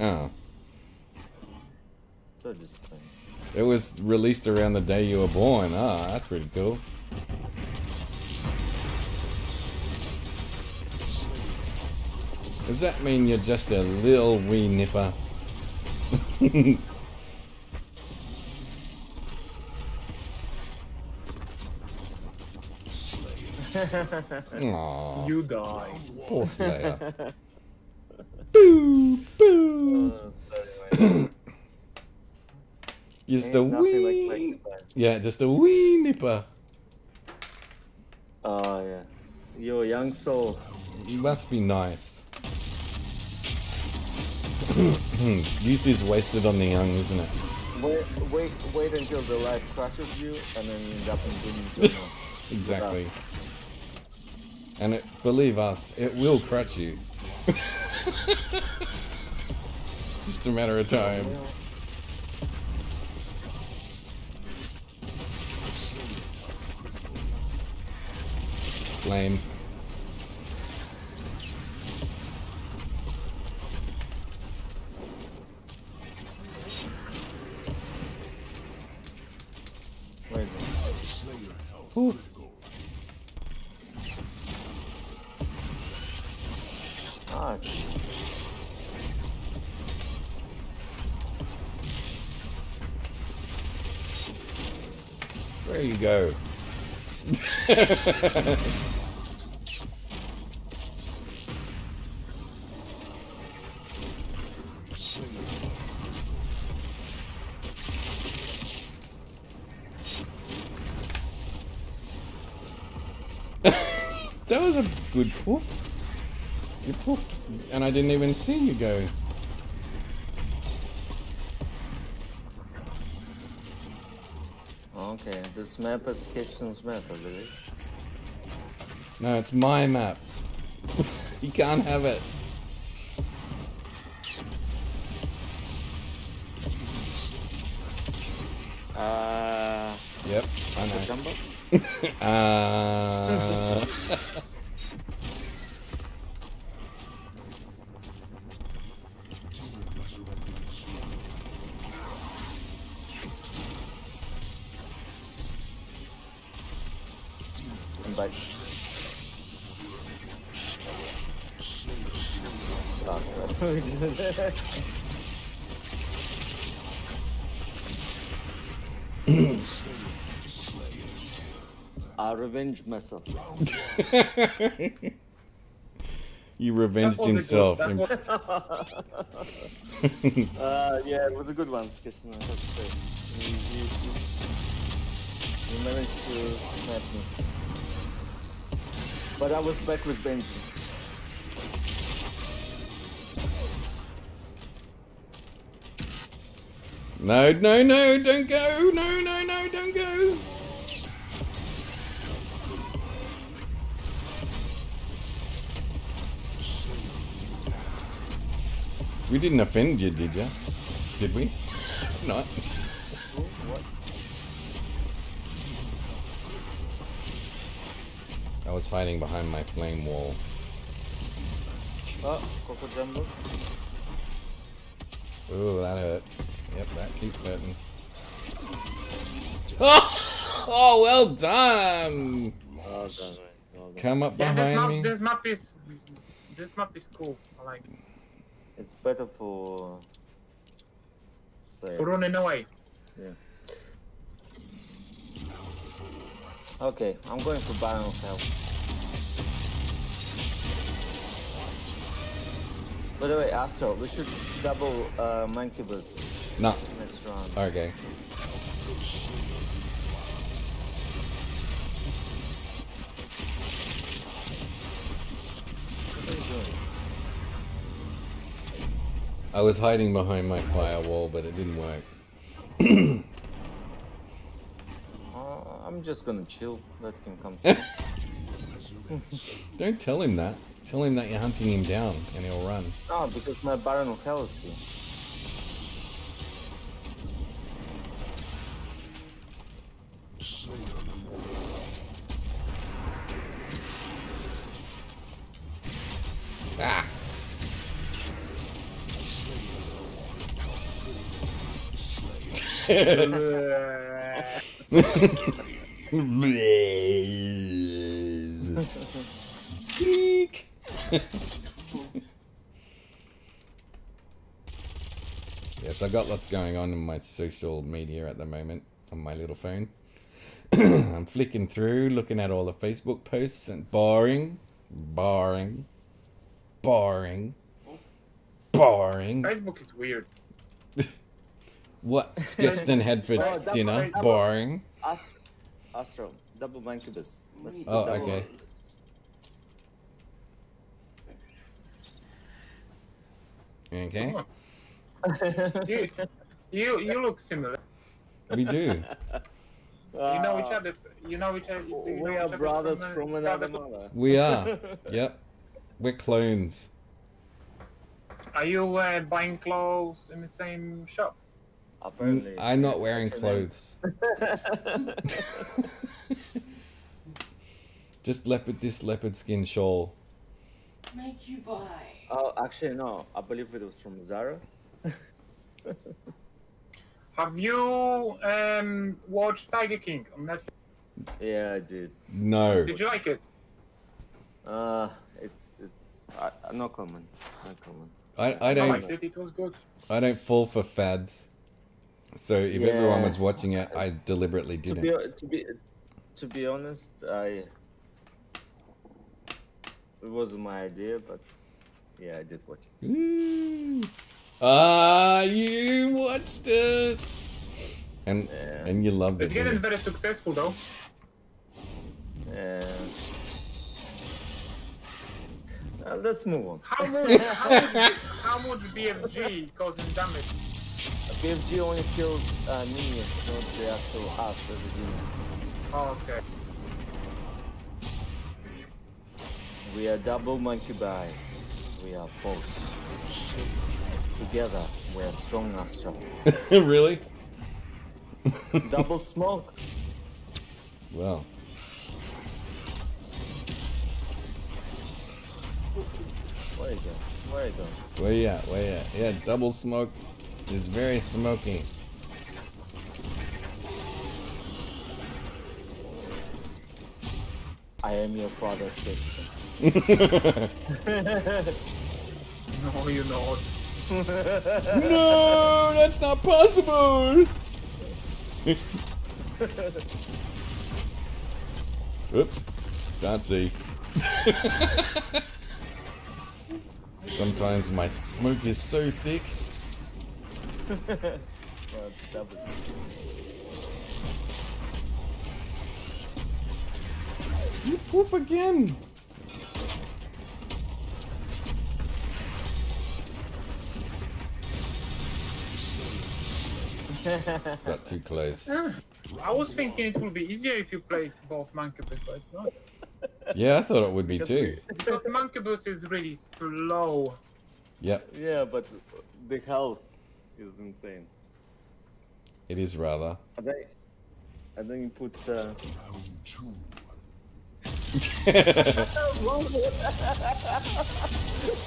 Oh, So disappointing. It was released around the day you were born. Ah, that's pretty cool. Does that mean you're just a little wee nipper? Aww, You die. poor Slayer. boo, boo. Oh, Just like wee. the band. Yeah, just a wee nipper. Oh yeah. Yo, young soul. Must be nice. Youth is wasted on the young, isn't it? Wait, wait, wait until the life crushes you, and then you end up in doom. Exactly. And it, believe us, it will crutch you. it's just a matter of time. Lame. Where is it? Whew. Ah. There you go. that was a good poof. You poofed, and I didn't even see you go. Okay, this map is Kitchen's map, I believe. No, it's my map. you can't have it. Uh, Yep, I know. Uh. Fuck, I revenge myself. you revenged That was good- himself. that and- was- Uh, yeah, it was a good one, Kitchen, I have to say. You, you, you, you managed to snap me. But I was back with vengeance. No, no, no, don't go! No, no, no, don't go! We didn't offend you, did you? Did we? Not. I was hiding behind my flame wall. Oh, Coco Jumbo. Ooh, that hurt. Yep, that keeps hurting. Oh, oh well done! Well done. Well done. Come up Yeah, this behind map, me. this map is this map is cool. I like it. It's better for. Say. For running away. Yeah. Okay, I'm going for Baron of Hell. By the way, Astro, we should double uh, Mancubus No, next round. okay. I was hiding behind my firewall, but it didn't work. Uh, I'm just gonna chill. Let him come. Don't tell him that. Tell him that you're hunting him down, and he'll run. no, because my Baron of Hell is here. Ah! Eek. yes, I got lots going on in my social media at the moment on my little phone. I'm flicking through, looking at all the Facebook posts and boring, boring, boring, boring. Facebook is weird. What Sketchton had for Oh, double- dinner? double- Boring. Astro, Astro, double Mancubus. Let's Oh, double okay. Okay, Come. You, you you look similar. we do. You know each other. You know each other. you. We each are other brothers uh, from another mother. We are. Yep. We're clones. Are you uh, buying clothes in the same shop? Apparently. I'm not wearing What's your name? clothes. Just leopard this leopard skin shawl. Make you buy. Oh, actually, no. I believe it was from Zara. Have you um, watched Tiger King on Netflix? Yeah, I did. No. Did you like it? Uh, it's it's uh, no comment. No comment. I, I I don't liked it. It was good. I don't fall for fads. So if everyone was watching it, I deliberately didn't. be to be to be honest, I it wasn't my idea, but yeah, I did watch it. Ooh. Ah, you watched it, and Yeah. and you loved it. It's getting very successful though. Yeah. Uh, let's move on. How much? how much? How much BFG causing damage? BFG only kills uh, minions, not the actual us as a unit. Oh, okay. We are double monkey by. We are force. Together, we are strong Astra. you? really? double smoke. Well, Where you go? Where you go? where you at? Where you at? Yeah, double smoke is very smoky. I am your father's Christian. No, you're not. no, that's not possible. Oops, can't. Sometimes my smoke is so thick. You poof again! Got too close. I was thinking it would be easier if you played both monkey but it's not. Yeah, I thought it would be too. Because Mancubus is really slow. Yep. Yeah, but the health is insane. it is rather. And then, and then you put. Uh,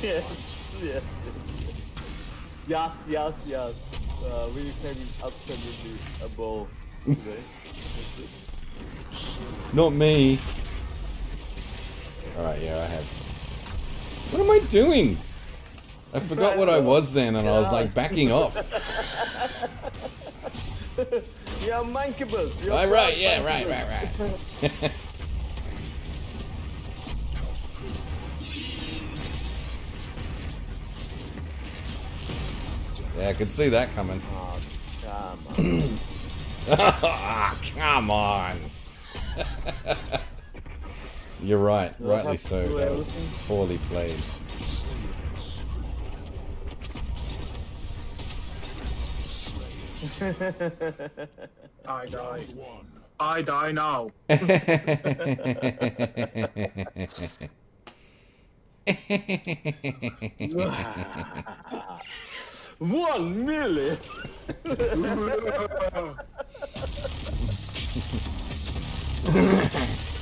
yes, yes, yes. Yes, yes, yes. Uh, we can absolutely a ball today. Not me. Alright, yeah, I have. What am I doing? I forgot what I was then and I was like backing off. yeah, Mancubus. you're Right, right, yeah, right, right, right. yeah, I could see that coming. Oh, come on. Ah, come on. You're right, rightly so. That was poorly played. I die. I die now. One million.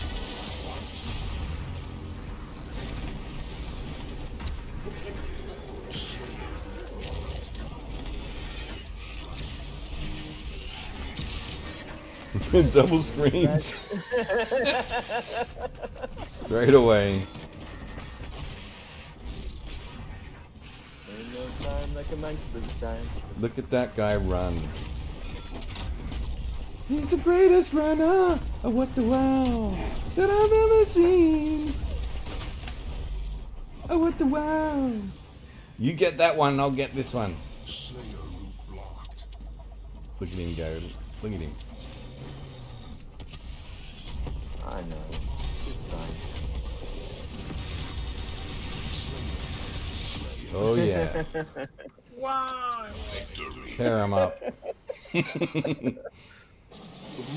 Double screens. Straight away. Ain't no time like a Mancubus time. Look at that guy run. He's the greatest runner of what the wow that I've ever seen. Oh, what the wow. You get that one, I'll get this one. Look at him go. Look at him. I know. It's fine. Oh, yeah. wow. Tear him up.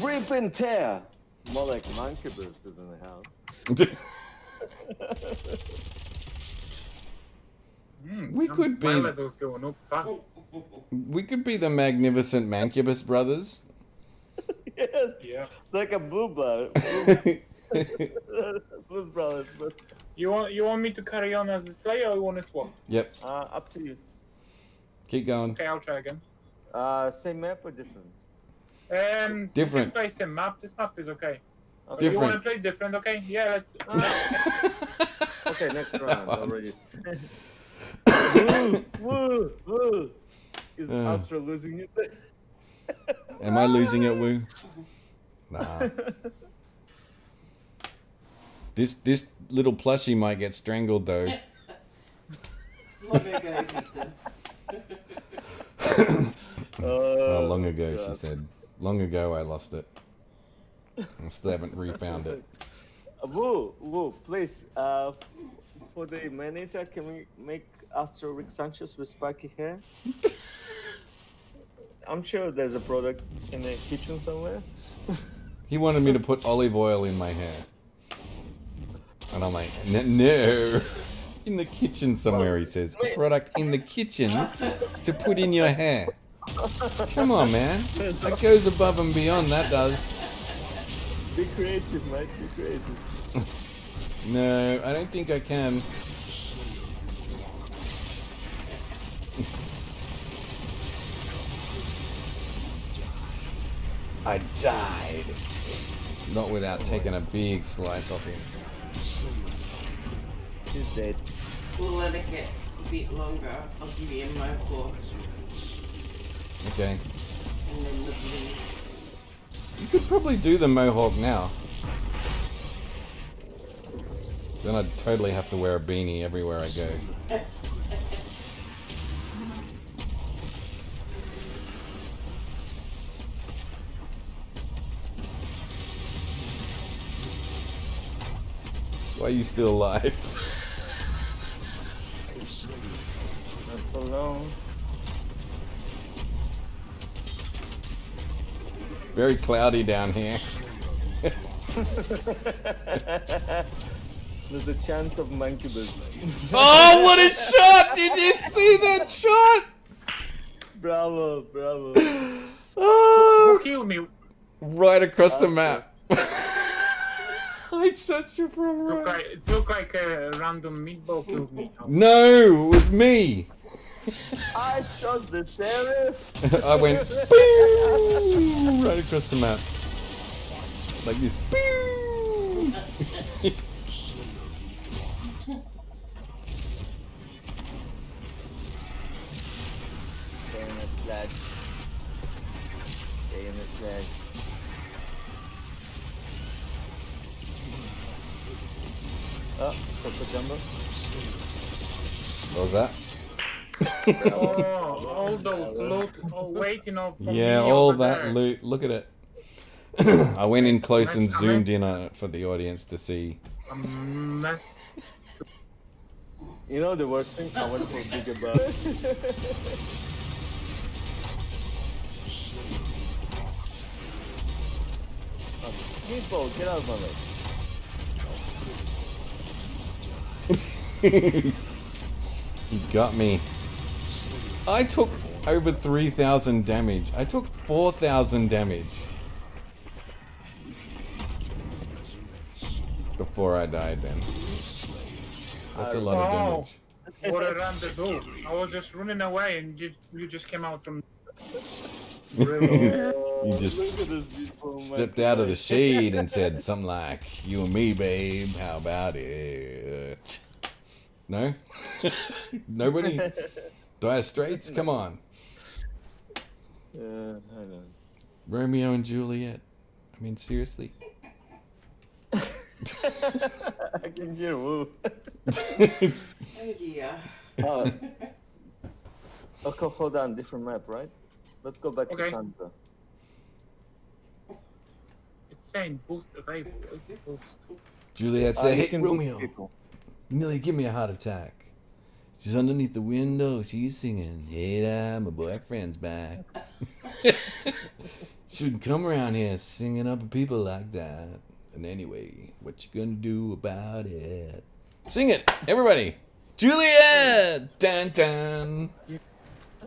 Rip and tear. More like Mancubus is in the house. Mm, We um, could be- level's going up fast. we could be the magnificent Mancubus brothers. Yes. Yeah. Like a blue blood. Blues brothers, but You want you want me to carry on as a Slayer or you want to swap? yep, uh, up to you. keep going. Okay, I'll try again. Uh, same map or different? Um, Different. can play same map. This map is okay. Okay. You want to play different? Okay. Yeah, let's. Okay, next round already. woo, woo, woo. Is Uh. Astra losing it? Am I losing it, Woo? Nah. This this little plushie might get strangled though. Long ago, Victor. Well, long ago, she said. Long ago, I lost it. I still haven't refound it. Woo, woo, please. Uh, f- for the Manita, can we make Astro Rick Sanchez with spiky hair? I'm sure there's a product in the kitchen somewhere. He wanted me to put olive oil in my hair. And I'm like, "N- no. In the kitchen somewhere, he says. A product in the kitchen to put in your hair. Come on, man. That goes above and beyond, that does. Be creative, mate. Be creative. No, I don't think I can. I died. Not without taking a big slice off him. He's dead. We'll let it get a bit longer. I'll give you a mohawk Okay. and then the blue. You could probably do the mohawk now. Then I'd totally have to wear a beanie everywhere I go. Why are you still alive? Left alone. very cloudy down here. There's a chance of Mancubus. Oh, what a shot! Did you see that shot? bravo, bravo. Oh. Who Oh, killed me? right across the map. I shot you from Look right. like, it looked like a random meatball killed me. No, it was me. I shot the sheriff. I went "Bing!" right across the map. Like this. "Bing!" Stay in the sledge. Stay in the sledge. Oh, Coco Jumbo. What was that? Oh, all those loot, oh, waiting on for Yeah, me all over that there. loot. Look at it. I went in close and zoomed in on it for the audience to see. A mess. You know the worst thing? I went for bigger butt. Meatball, get out of my leg. You got me. I took over 3,000 damage. I took 4,000 damage. Before I died then. That's a lot of Oh. damage. What a random do. I was just running away and you, you just came out from. You just Look at this beautiful stepped out of the shade and said something like, You and me, babe, how about it? No? Nobody? Dire Straits? Come on. Yeah, I know. Romeo and Juliet. I mean, seriously? I can hear woo. Oh dear. Oh. okay, hold on, different map, right? Let's go back Okay. to Sandra. It's saying boost available. What is it boost? Juliet said, uh, you Hey, can boost Romeo, people. you nearly give me a heart attack. She's underneath the window. She's singing, Hey, da, my boyfriend's back. Shouldn't come around here singing up at people like that. And anyway, what you gonna do about it? Sing it, everybody. Juliet! Dun dun.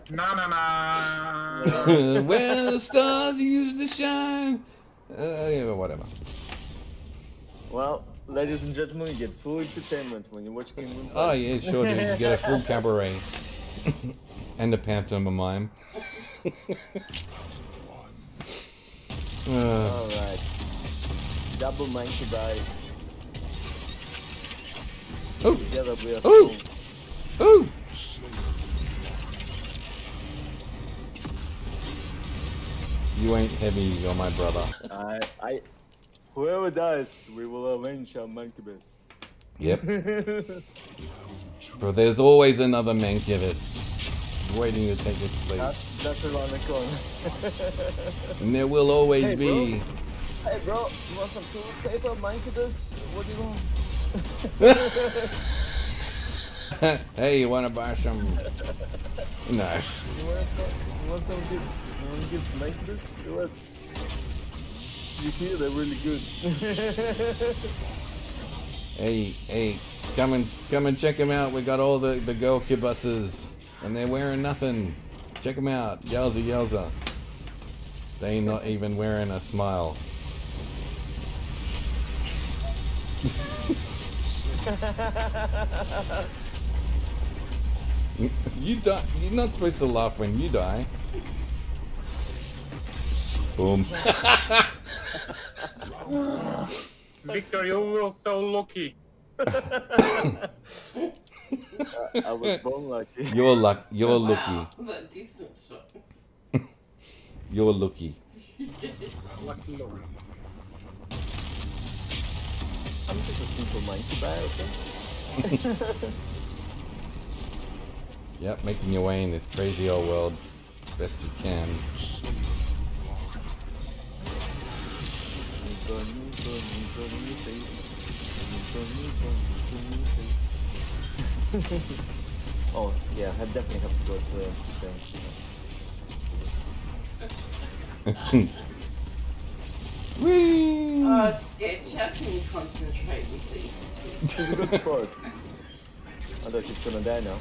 Na na na. Where the stars used to shine. Uh, yeah, whatever. Well, ladies and gentlemen, you get full entertainment when you watch Kinguin. Oh yeah, sure do. You get a full cabaret and a pantomime. uh, Alright. Double monkey bite. oh, Together we are Ooh. strong. You ain't heavy, you're my brother. I, I, whoever dies, we will avenge our base. Yep. But there's always another Mankiewicz waiting to take its place. That's, that's around the corner. And there will always Hey, bro. be. hey bro, you want some toilet paper, base? What do you want? hey, you wanna buy some? No. You want, some, you want some You want to give monkey base? You what? You hear they're really good. Hey, hey, come and come and check them out. We got all the the girl kibuses, and they're wearing nothing. Check them out. Yowza yowza. They ain't not even wearing a smile. you die. You're not supposed to laugh when you die. Boom. Victor, you were so lucky. I was born lucky. You're luck. You're lucky. Wow, that decent shot. You're lucky. Lucky Lord. I'm just a simple monkey guy, okay? Yep, making your way in this crazy old world best you can. oh, yeah, I definitely have to go to the Whee! Uh, Sketch, how can you concentrate with these two? It's a good sport. Although she's gonna die now.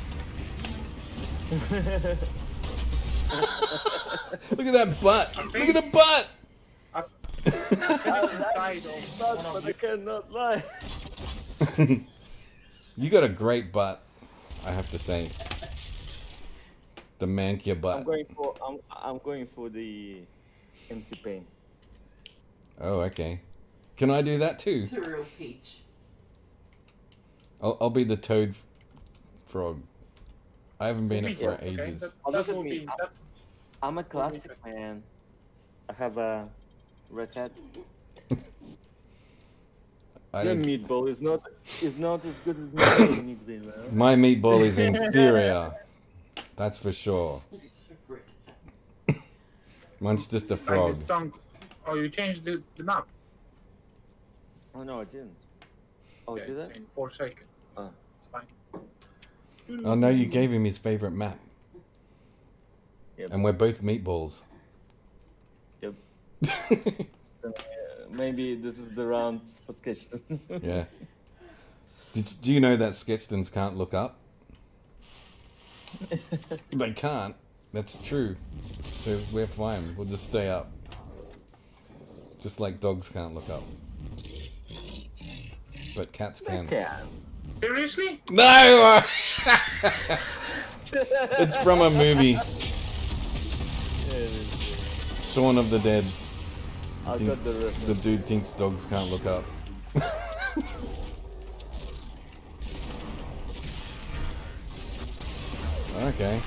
Look at that butt! Look at the butt! I've finished inside of one But I you. cannot lie. You got a great butt, I have to say. The Mankia I'm butt. going for I'm I'm going for the MC Pain. Oh, okay. Can I do that too? It's a real peach. I'll, I'll be the toad frog. I haven't been it for Okay, ages. that- that look at me. be- that- I'm a classic man. I have a red hat. I Your meatball is not is not as good as mine, Nigrila. my meatball is inferior. That's for sure. It's a. Mine's just a like frog. this song. Oh, you changed the, the map. Oh no, I didn't. Oh, Yeah, did it's I? in four seconds. Oh. It's fine. Oh no, you gave him his favorite map. Yep. And we're both meatballs. Yep. Maybe this is the round for Sketchton. Yeah. Did, do you know that Sketchtons can't look up? they can't. That's true. So we're fine. We'll just stay up. Just like dogs can't look up. But cats can. Can. Seriously? No! it's from a movie, Shaun of the Dead. I got the reference. The dude thinks dogs can't look up. okay.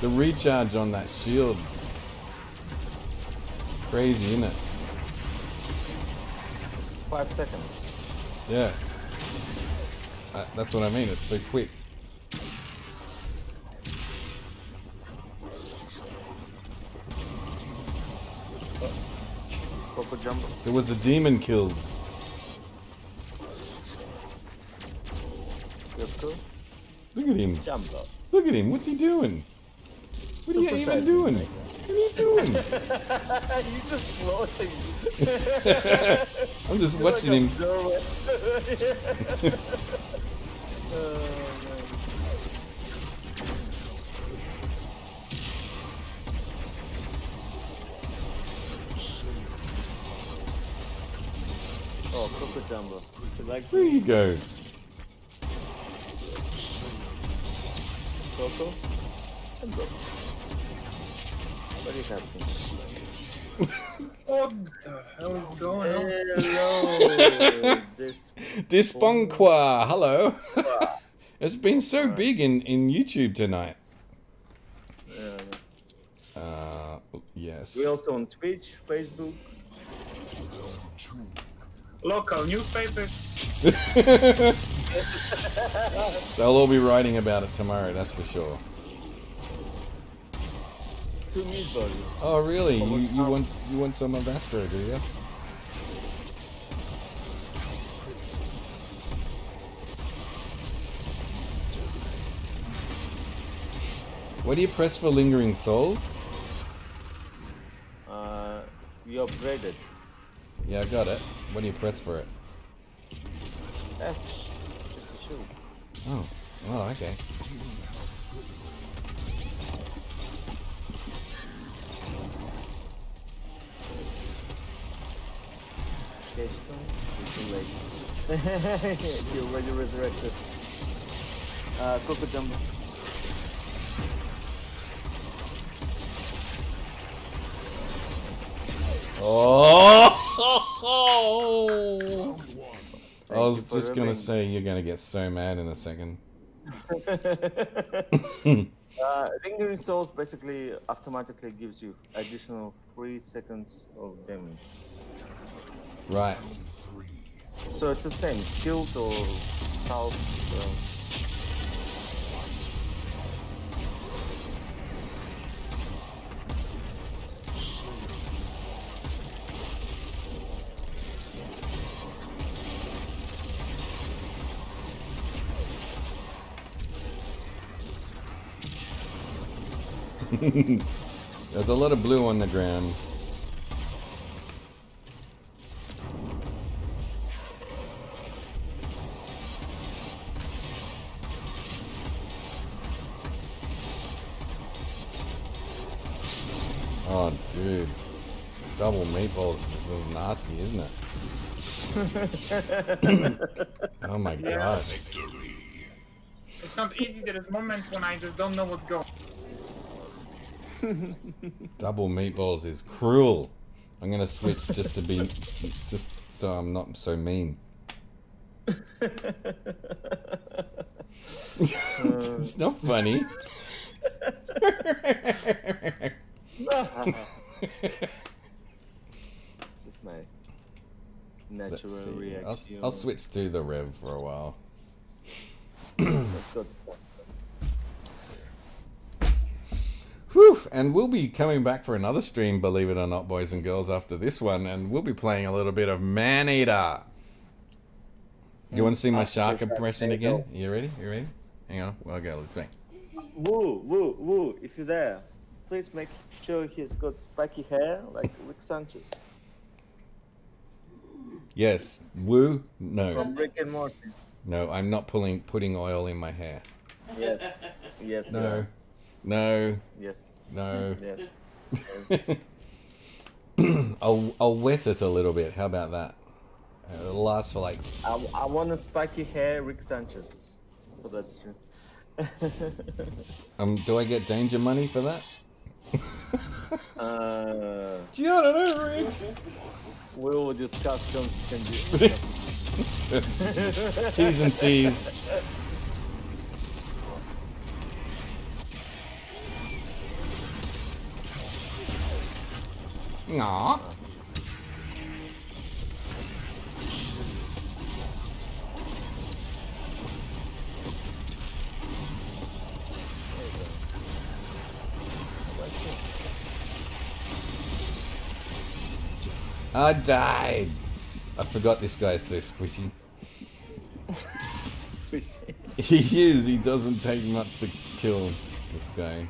The recharge on that shield. Crazy, isn't it? It's five seconds. Yeah. Uh, that's what I mean, it's so quick. Coco Jumbo. There was a demon killed. Coco Look at him. Jumbo. Look at him. What's he doing? What are you Super even doing? What are you doing? you just floating. I'm just watching him. oh, Coco Jumbo. He likes There you go. Coco. Jumbo. What you having? What the hell is going on? Hello. Disponqua. Hello. it's been so big in, in YouTube tonight. uh, Uh, yes. we also on Twitch, Facebook. Local newspapers. They'll all be writing about it tomorrow, that's for sure. Two meatballs. Oh, really? You, you want you want some of Astro, do you? What do you press for Lingering Souls? Uh, you upgraded. Yeah, I got it. What do you press for it? F. Just a shield. Oh, oh, okay. Too late. You're already resurrected. Uh, Coco Jumbo. Oh! I was just gonna say you're gonna get so mad in a second. Uh, Lingering Souls basically automatically gives you additional 3 seconds of damage. Right. So it's the same, shield or health. There's a lot of blue on the ground. Oh, dude. Double meatballs is so nasty, isn't it? oh my Yeah. god. It's not easy. There's moments when I just don't know what's going. Double meatballs is cruel. I'm gonna switch just to be, just so I'm not so mean. it's not funny. It's just my natural see. I'll, reaction. I'll switch to the rev for a while. Let's go. Whew, and we'll be coming back for another stream, believe it or not, boys and girls, after this one, and we'll be playing a little bit of Maneater. You want to see my shark impression again? You ready? You ready? Hang on. Well, go. Let's see. Woo, woo, woo! If you're there, please make sure he's got spiky hair like Rick Sanchez Yes. Woo? No. from Rick and Morty. No, I'm not pulling putting oil in my hair. Yes, yes, No. No. yes, No. yes. yes. I'll I'll wet it a little bit. How about that? Uh, It'll last for like I, I want a spiky hair Rick Sanchez for that stream. um. Do I get danger money for that? Uh, don't know, Rick. we will discuss terms and conditions. T's and C's. Aw. I died. I forgot this guy is so squishy. He is. He doesn't take much to kill this guy.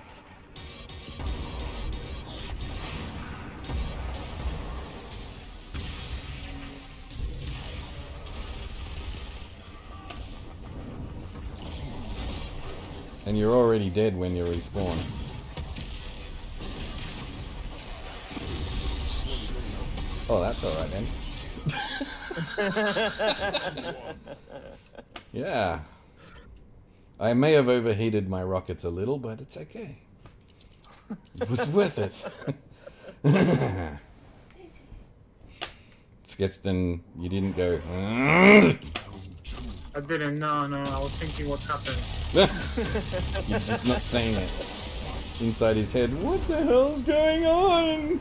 And you're already dead when you respawn. Oh, that's alright then. yeah. I may have overheated my rockets a little, but it's okay. It was worth it. Sketchton, you didn't go. I didn't. No, no. I was thinking what's happened. You're just not saying it. Inside his head, what the hell's going on?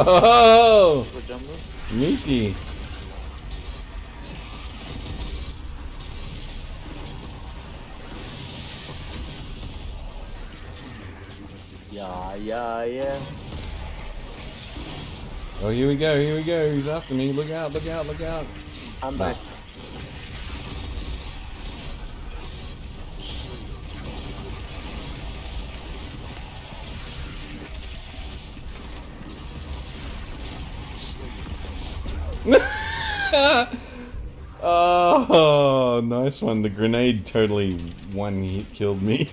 Oh, meaty. Yeah, yeah, yeah. Oh, here we go, here we go. He's after me. Look out, look out, look out. I'm back. Oh, nice one. The grenade totally one hit killed me.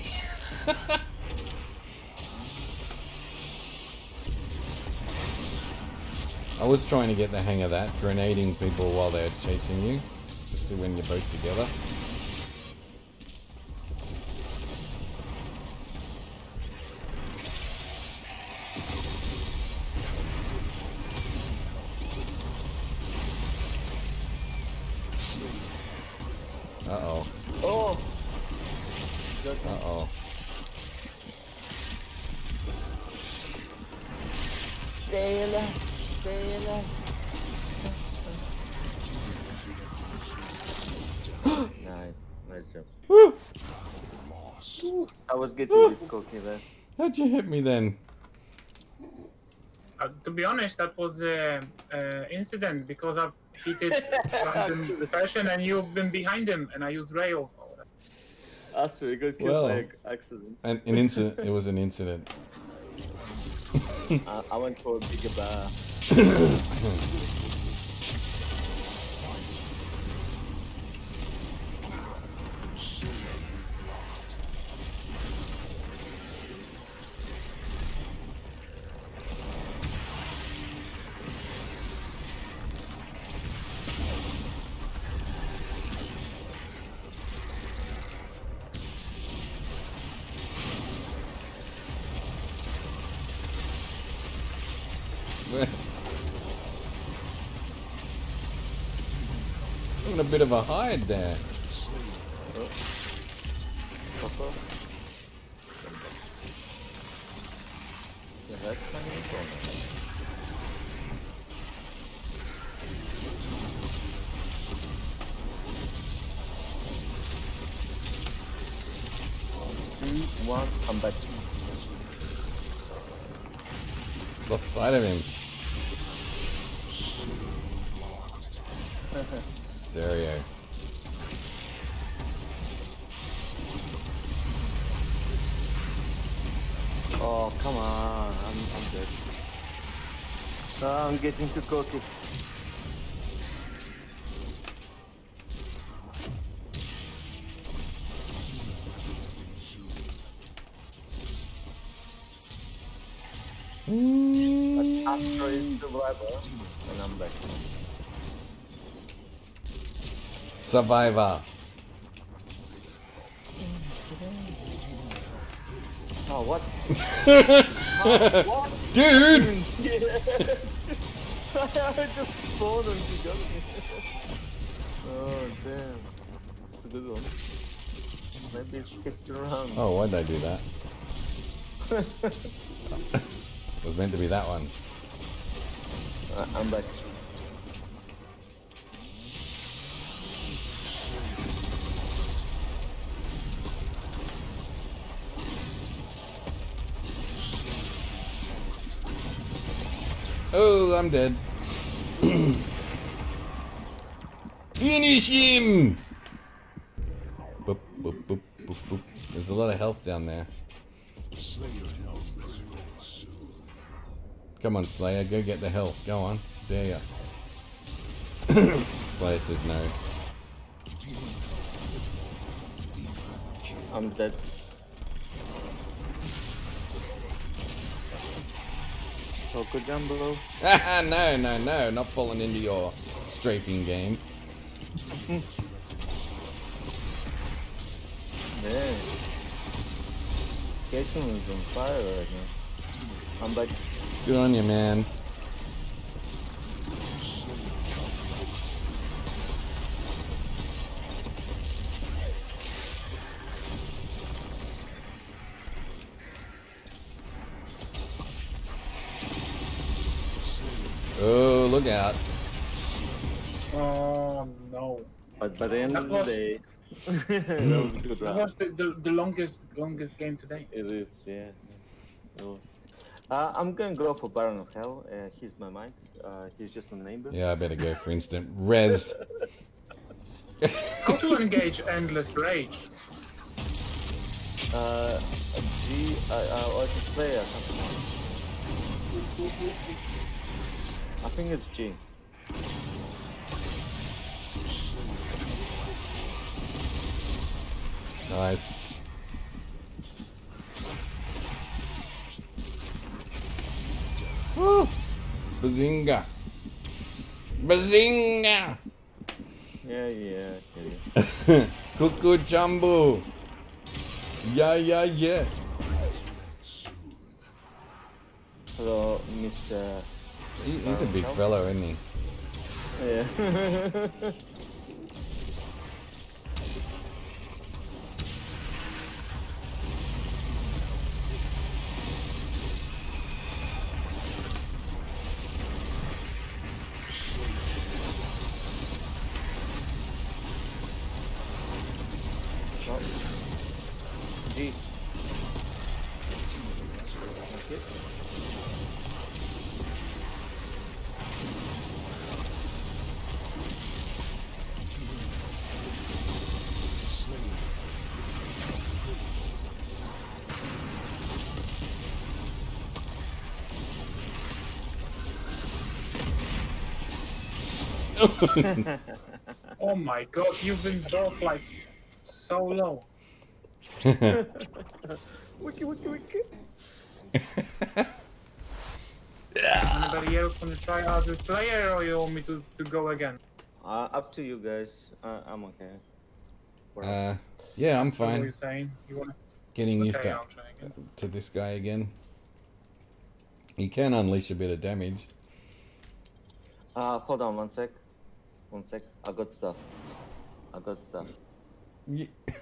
I was trying to get the hang of that, grenading people while they're chasing you, especially when you're both together. Getting a there. How'd you hit me then? Uh, to be honest, that was an uh, incident because I've hit it random fashion and you've been behind him and I used rail. Astro, you got killed Well. by accident. An, an incident. it was an incident. I, I went for a bigger bar. of fun. Two, one, come back. Lost sight of him. Oh, I'm getting too cocky. Mm. But is survivor, and I'm back. Survivor. Oh, what? what? Dude! I just spawned and he got me. oh, damn. It's a good one. Maybe it's kicked around. Oh, why'd I do that? it was meant to be that one. Uh, I'm back. Oh, I'm dead. Finish him! Boop, boop, boop, boop, boop. There's a lot of health down there. Come on, Slayer, go get the health. Go on. There ya. Slayer says no. I'm dead. Coco Jumbo. no, no, no, not falling into your strafing game. Man. Kitchen is on fire right now. I'm back. Good on you, man. Out. Oh no. But by the end That of the was- day, that was a good That was the, the, the longest longest game today. It is, yeah. It was. Uh, I'm gonna go for Baron of Hell. Uh, he's my mind. Uh, he's just a neighbor. Yeah, I better go for instant res. How to engage endless rage? Uh, G, uh, uh, or it's a Slayer. I think it's G. Nice. Woo! Bazinga! Bazinga! Yeah, yeah, yeah. Cuckoo Jumbo! Yeah, yeah, yeah. Hello, Mr. He, he's a big fellow, isn't he? Yeah. Oh my god, you've been both like so low. Wiki, wiki, wiki. Anybody else want to try out this player or you want me to, to go again? Uh, up to you guys. Uh, I'm okay. Uh, yeah, I'm So What are you saying? You want Getting used to, I'll try again. to this guy again. He can unleash a bit of damage. Uh, hold on one sec. One sec. I got stuff. I got stuff. You,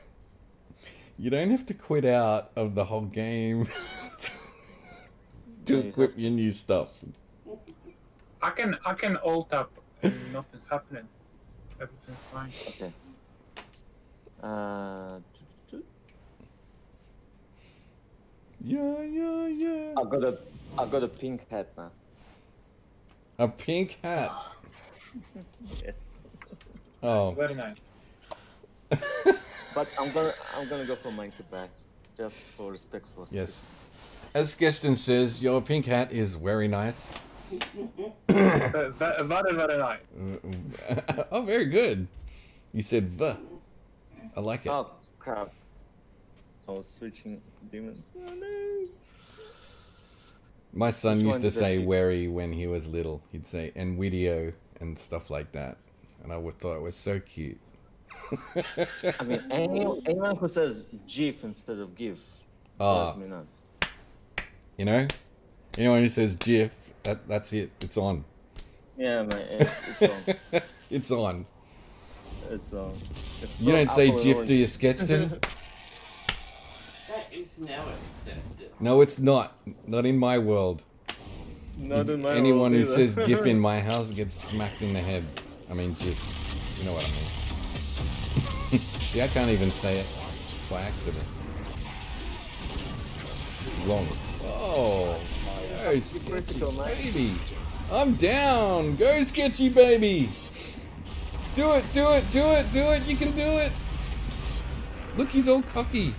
you don't have to quit out of the whole game to Yeah, you equip have your new stuff. I can I can ult up and nothing's happening. Everything's fine. Okay. Uh, Yeah, yeah, yeah. I got a, I got a pink hat now. A pink hat. Yes. Oh, It's very nice. But I'm gonna, I'm gonna go for monkey back, just for respect for. yes. As Geston says, your pink hat is very nice. Ve- ve- Very very nice. oh, very good. You said V. I like it. Oh crap! I was switching demons. Oh no! My son Which used to say keep? "werry" when he was little. He'd say "Nvidio" and stuff like that, and I would thought it was so cute. I mean, any, anyone who says "gif" instead of "give" Ah. drives me nuts. You know, anyone who says "GIF," that that's it. It's on. Yeah, man, it's, it's on. It's on. It's on. It's You don't say Apple and "GIF" Orange. do you, Sketchton? That is now accepted. no, it's not. Not in my world. Not in my Anyone who either. says "GIF" in my house gets smacked in the head. I mean "GIF." You know what I mean? See, I can't even say it by accident. It's long. Oh, go sketchy baby. I'm down. Go sketchy baby. Do it, do it, do it, do it. You can do it. Look, he's all cocky.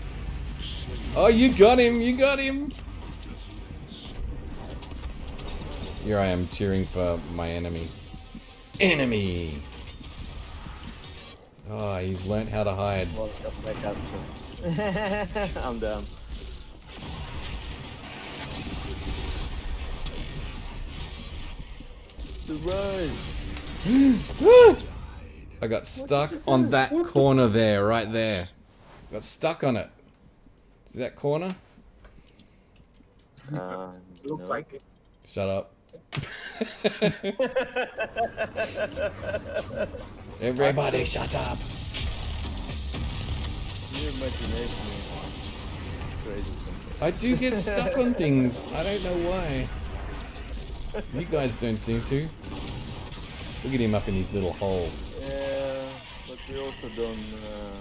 Oh, you got him. You got him. Here I am cheering for my enemy. Enemy. Oh, he's learnt how to hide. Welcome back after. I'm down. Surprise! I got stuck on that corner there, right there. Got stuck on it. See that corner? Uh, Looks no. like it. Shut up. Everybody shut up. Your imagination is crazy sometimes. I do get stuck on things. I don't know why. You guys don't seem to. Look at him up in his little hole. Yeah, but we also don't. Uh,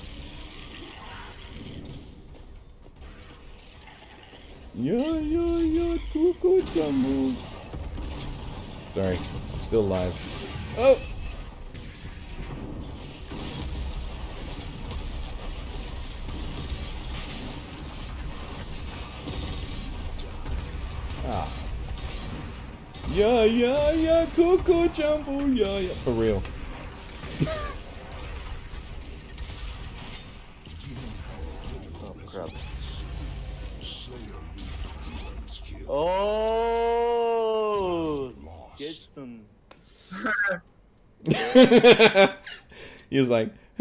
Yeah, yeah, yeah, Coco Jumbo. Sorry, still alive. Oh! Ah. Yeah, yeah, yeah, Coco Jumbo, yeah, yeah. For real. oh crap! Oh, Sketchton. he was like,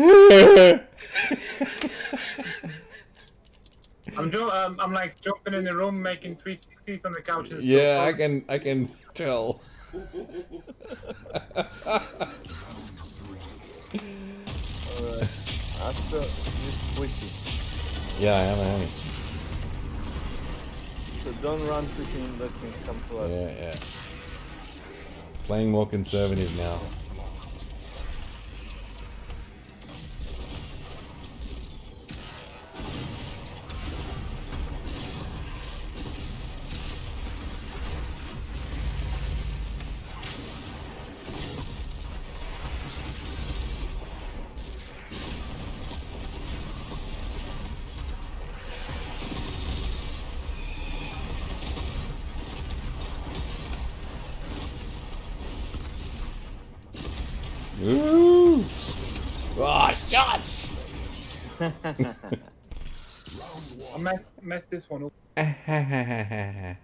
I'm ju- um, I'm like jumping in the room, making 360s on the couch. And yeah, stuff. I can, I can tell. Alright. Astro is squishy. Yeah, I am, I am. So don't run to him, let him come to us. Yeah, yeah. Playing more conservative now. I messed, messed this one up.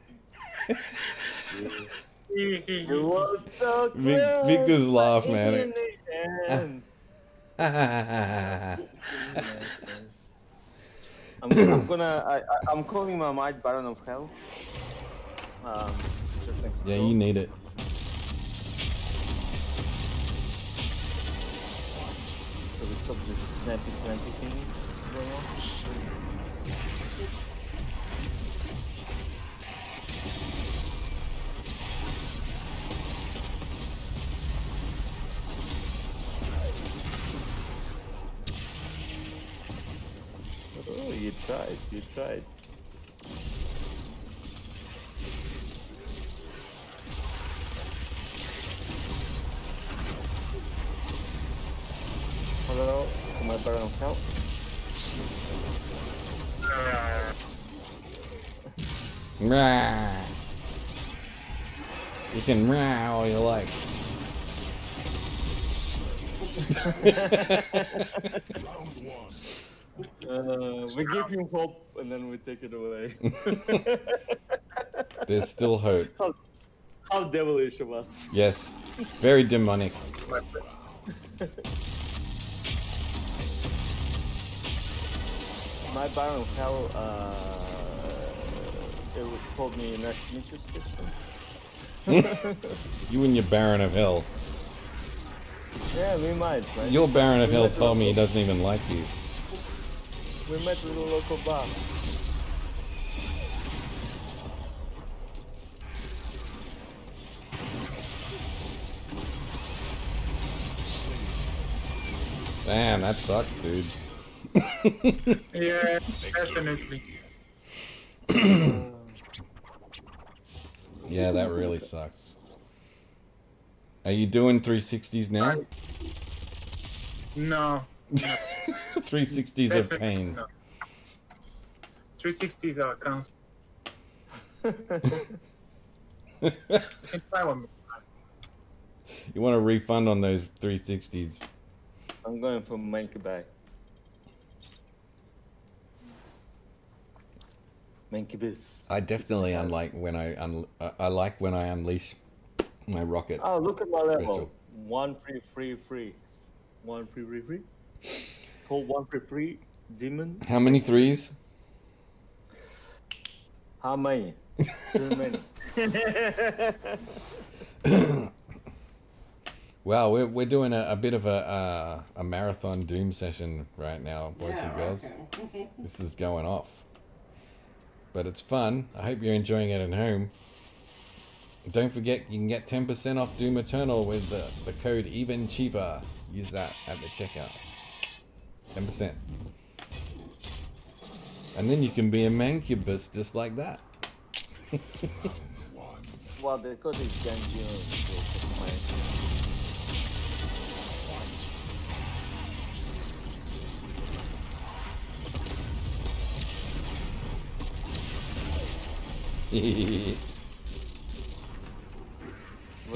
It was so Vic- close. Victor's laugh, but man. in the end. I'm, I'm gonna. I, I, I'm calling my might Baron of Hell. Um, just yeah, you need it. So we stop this snappy snappy thing going on. Oh, you tried, you tried. Hello, my Baron Hell. Rah. You can rah all you like. Uh, we give you hope and then we take it away. There's still hope. how, how devilish of us. Yes. Very demonic. My Baron of Hell, uh, it told me nice to meet you, Skipson. You and your Baron of Hell. Yeah, we might, man. Your Baron of We Hell told me he doesn't even like you. We met at a local bar. Damn, that sucks, dude. Yeah, definitely. Yeah, that really sucks. Are you doing 360s now? No. 360s of pain. not. 360s are cancelled. You can try one. You want a refund on those 360s? I'm going for Monkey Bay. Monkey Biz. I definitely unlike when I un- I- I like when I unleash my rocket. Oh, look at my level. Special. One free, free, free. One free, free, free. Hold one free, free. Demon. How many threes? How many? Too many. Wow, we're, we're doing a, a bit of a uh, a marathon Doom session right now, boys and girls. okay. This is going off. But it's fun. I hope you're enjoying it at home. Don't forget, you can get 10% off Doom Eternal with the, the code Even Cheaper. Use that at the checkout. 10%. And then you can be a mancubus just like that. well, the code is Genji. Where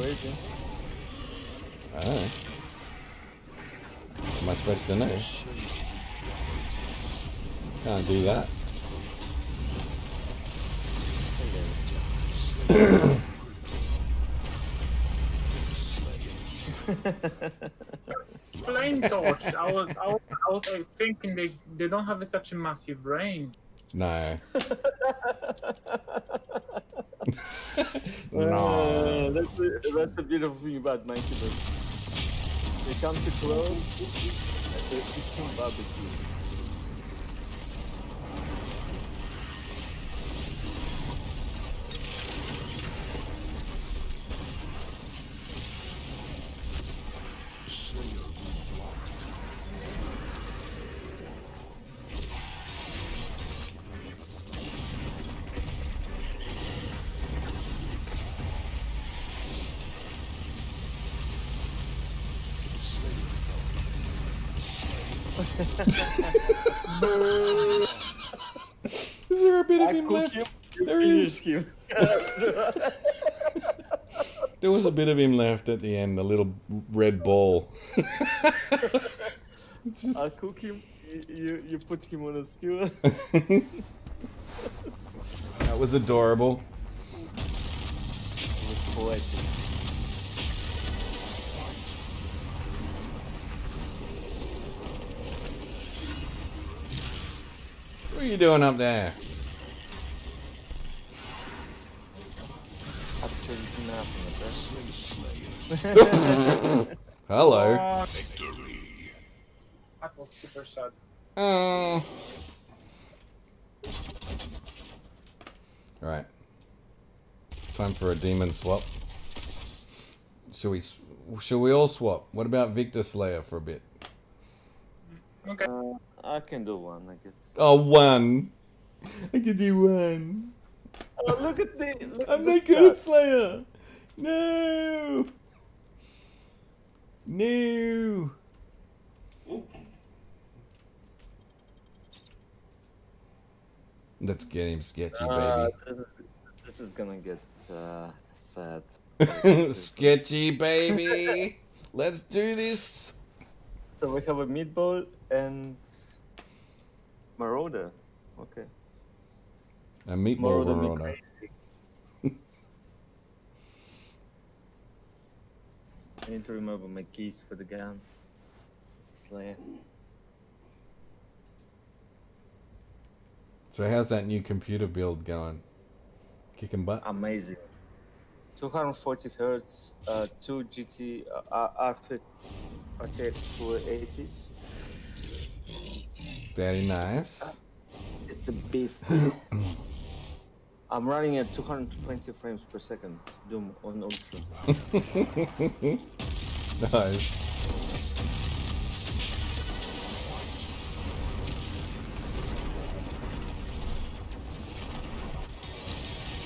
is he? I don't. Am I supposed to know? Can't do that. Flame torch. I was, I was, I was like, thinking they they don't have such a massive range. No. Uh, no. that's, a, that's a beautiful thing about Mancubus. They come too close, that's an instant barbecue. Is there a bit of him left? him, you There he is. finish him. There was a bit of him left at the end, a little red ball. It's I cook him, you, you, you put him on a skewer. that was adorable. it was poetic. What are you doing up there? Absolutely nothing. Hello. Oh, Victory. that super sad. Uh. Right. Time for a demon swap. Should we? s- Should we all swap? What about Victor Slayer for a bit? Okay. I can do one, I guess. Oh, one. I can do one. Oh, look at the. Look I'm at the not good at. Slayer. No. No. Let's get him sketchy, Uh, baby. this, is, this is gonna get uh, sad. sketchy, baby. Let's do this. So we have a meatball and Marauder. Okay. A meatball Marauder Marauder. I need to remember my keys for the guns. It's a Slayer. So how's that new computer build going? Kicking butt. Amazing. 240 hertz, uh, two GT uh, R- RTX 280s. Very nice. It's a beast. I'm running at 220 frames per second. Doom on Ultra. Nice.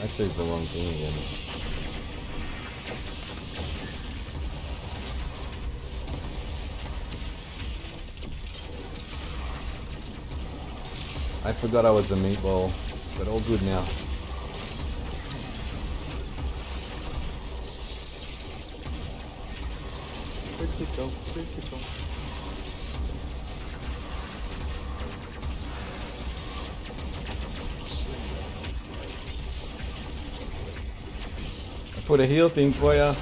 I chose the wrong thing again. I forgot I was a meatball, but all good now. Critical, critical. I put a heal thing for ya.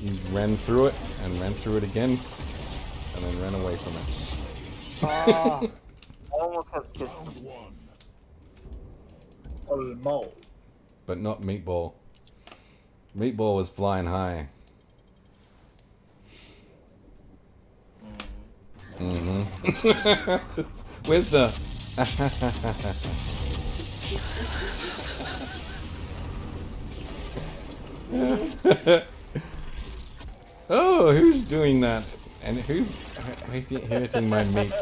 You ran through it and ran through it again, and then ran away from it. Ah, almost Round one. Almost. But not meatball. Meatball was flying high. hmm Where's the? oh, who's doing that? And who's hu- hurting my meat?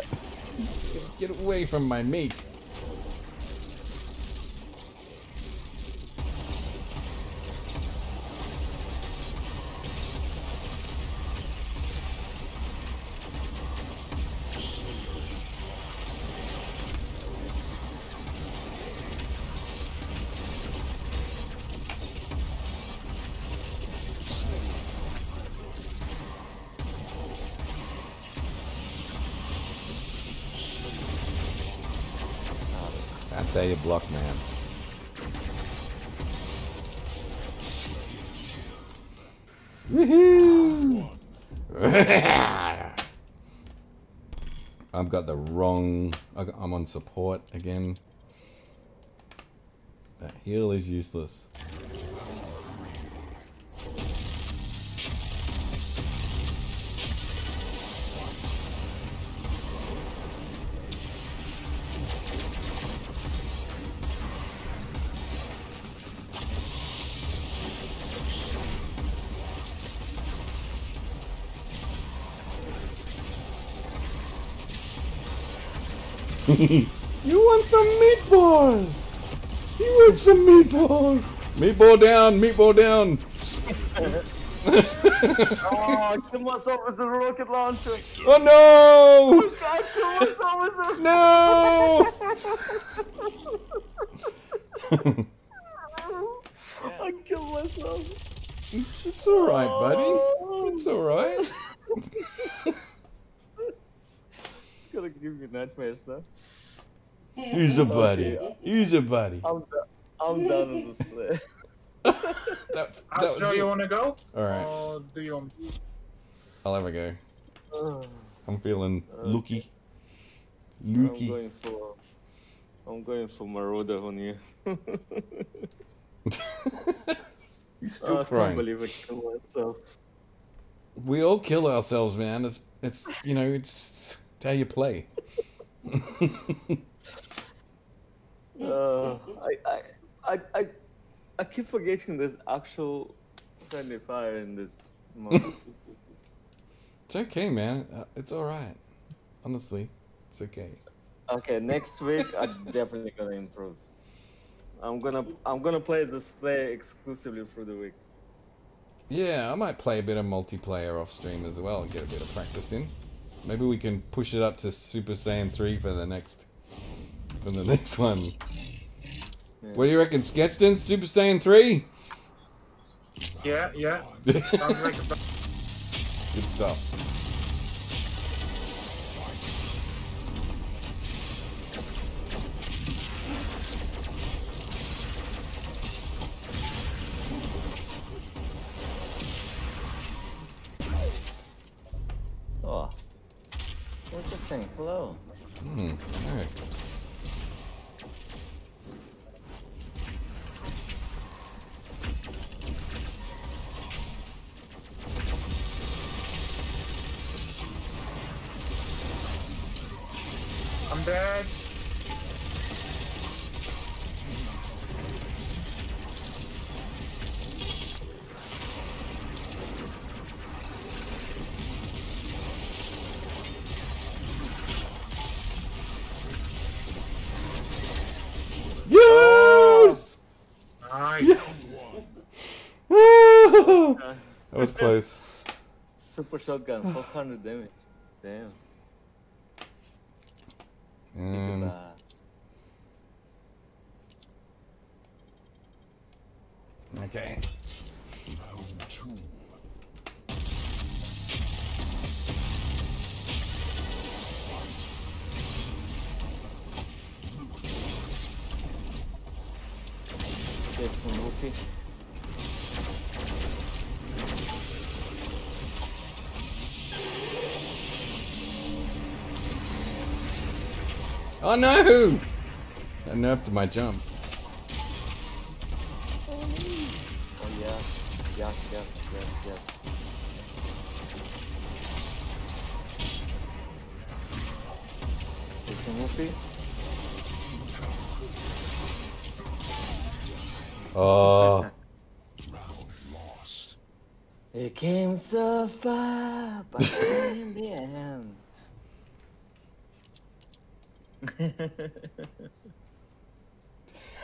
Get away from my meat! How you block, man. Woohoo! I've got the wrong. I'm on support again. That heal is useless. you want some meatball? You want some meatball? Meatball down, meatball down. Oh, I killed myself with a rocket launcher. Oh no! I killed myself with a. no! No! I killed myself. it's alright, buddy. It's alright. gonna give you nightmares now. Who's a buddy? Who's a buddy? I'm done. I'm done as a slave. That's, that Astro, was you it. wanna go? Alright. Or do you want I'll have a go. I'm feeling Okay. looky. I'm going for. I'm going for Marauder on you. You're still oh, I crying. can't believe I killed myself. We all kill ourselves, man. It's it's you know it's how you play. Uh, I, I, I, I, keep forgetting there's actual friendly fire in this mode. It's okay, man. Uh, It's all right. Honestly, it's okay. okay, next week I'm definitely gonna improve. I'm gonna I'm gonna play as a Slayer exclusively through the week. Yeah, I might play a bit of multiplayer off stream as well and get a bit of practice in. Maybe we can push it up to Super Saiyan 3 for the next for the next one. What do you reckon, Sketchton? Super Saiyan 3? Yeah, yeah. Good Sounds like a stuff. Shotgun, 400 damage. Damn. Um, Oh no! I nerfed my jump.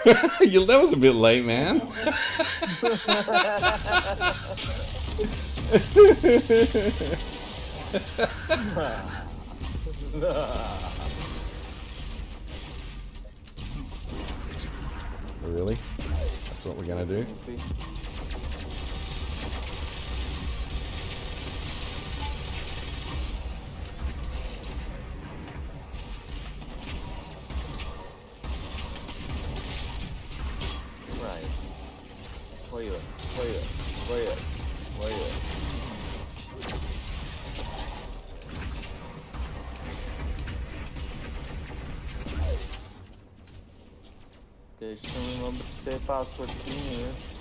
you, that was a bit late, man. really? That's what we're gonna do? You at? Where you at? Where you at? Okay, just remember to say password in here.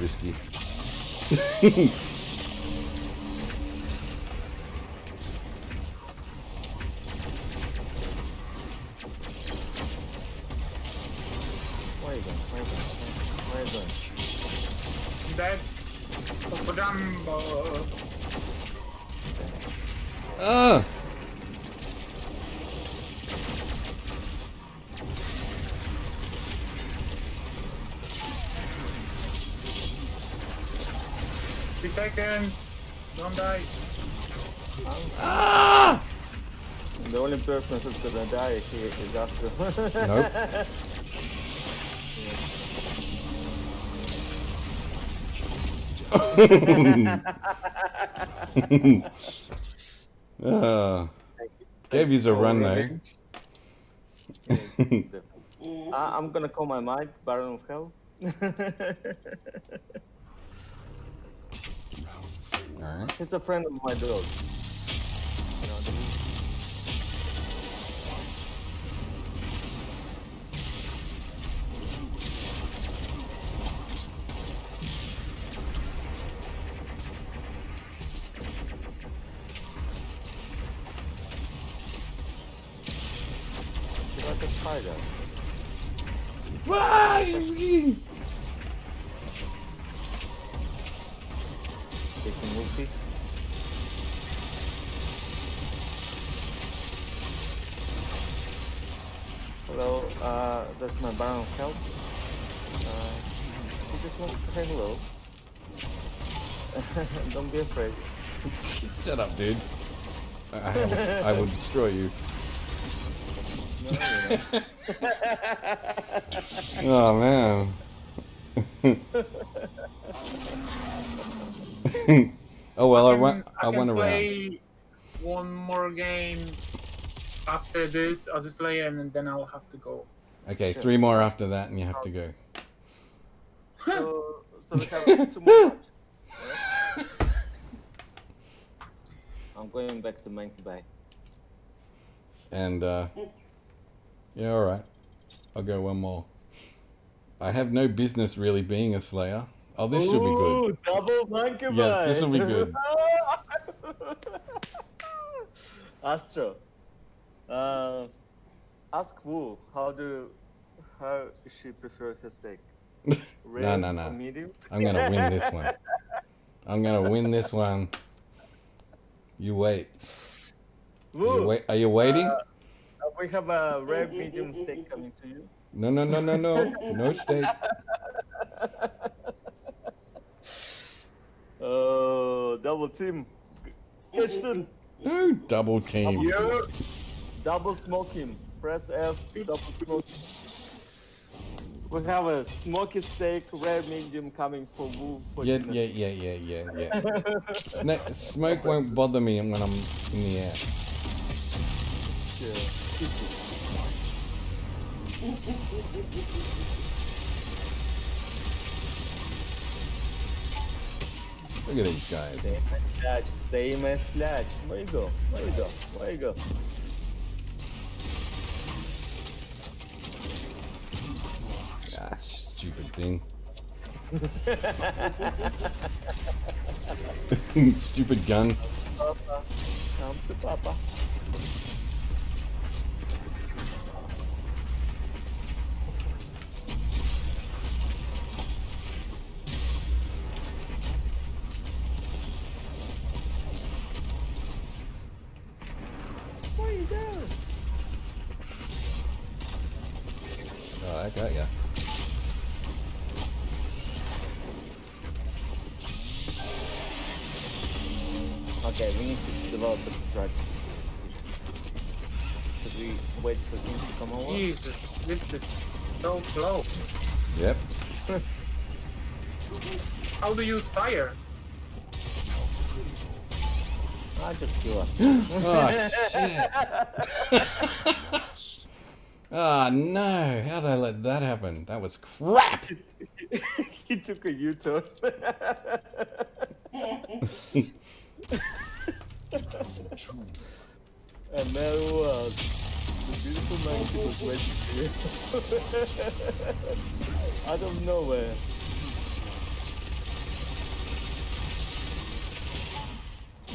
Risky. person who's gonna die here is Astro. Nope. Ah. gave you a run though. I, I'm gonna call my mic Baron of Hell. Alright. He's a friend of my dog. Destroy you. No, you. Oh man. oh well, I, can- went. I, can went around. one more game after this as a Slayer, and then I'll have to go. Okay, three more after that, and you have to go. So, so we have two more I'm going back to Mancubi. And uh, yeah, all right. I'll go one more. I have no business really being a Slayer. Oh, this should be good. Double Monkey Bay. Yes, this will be good. Astro, uh, ask Wu how do how she prefer her steak? no, no, no. medium? I'm gonna win this one. I'm gonna win this one. You wait. Are you, wait. Are you waiting? uh, we have a rare medium steak coming to you. No, no, no, no, no. No steak. Oh, double team. Sketchton, No double team. You double smoke him. Press F, double smoke. We have a smoky steak, rare medium coming for Wu for Yeah, dinner. yeah, yeah, yeah, yeah, yeah. Sna- smoke won't bother me when I'm in the air. Look at these guys. Stay in my sledge, stay in my sledge. Where you go? Where you go? Where you go? Ah, stupid thing. stupid gun. Papa. Come to Papa. You going? Oh, I got ya. Okay, we need to develop a strategy. Should we wait for him to come over? Jesus, this is so slow. Yep. How to use fire? Ah, just kill us. Oh shit. Ah no! How did I let that happen? That was crap. he took a U-turn. and there was. The beautiful man monkey was waiting for you. Out of nowhere.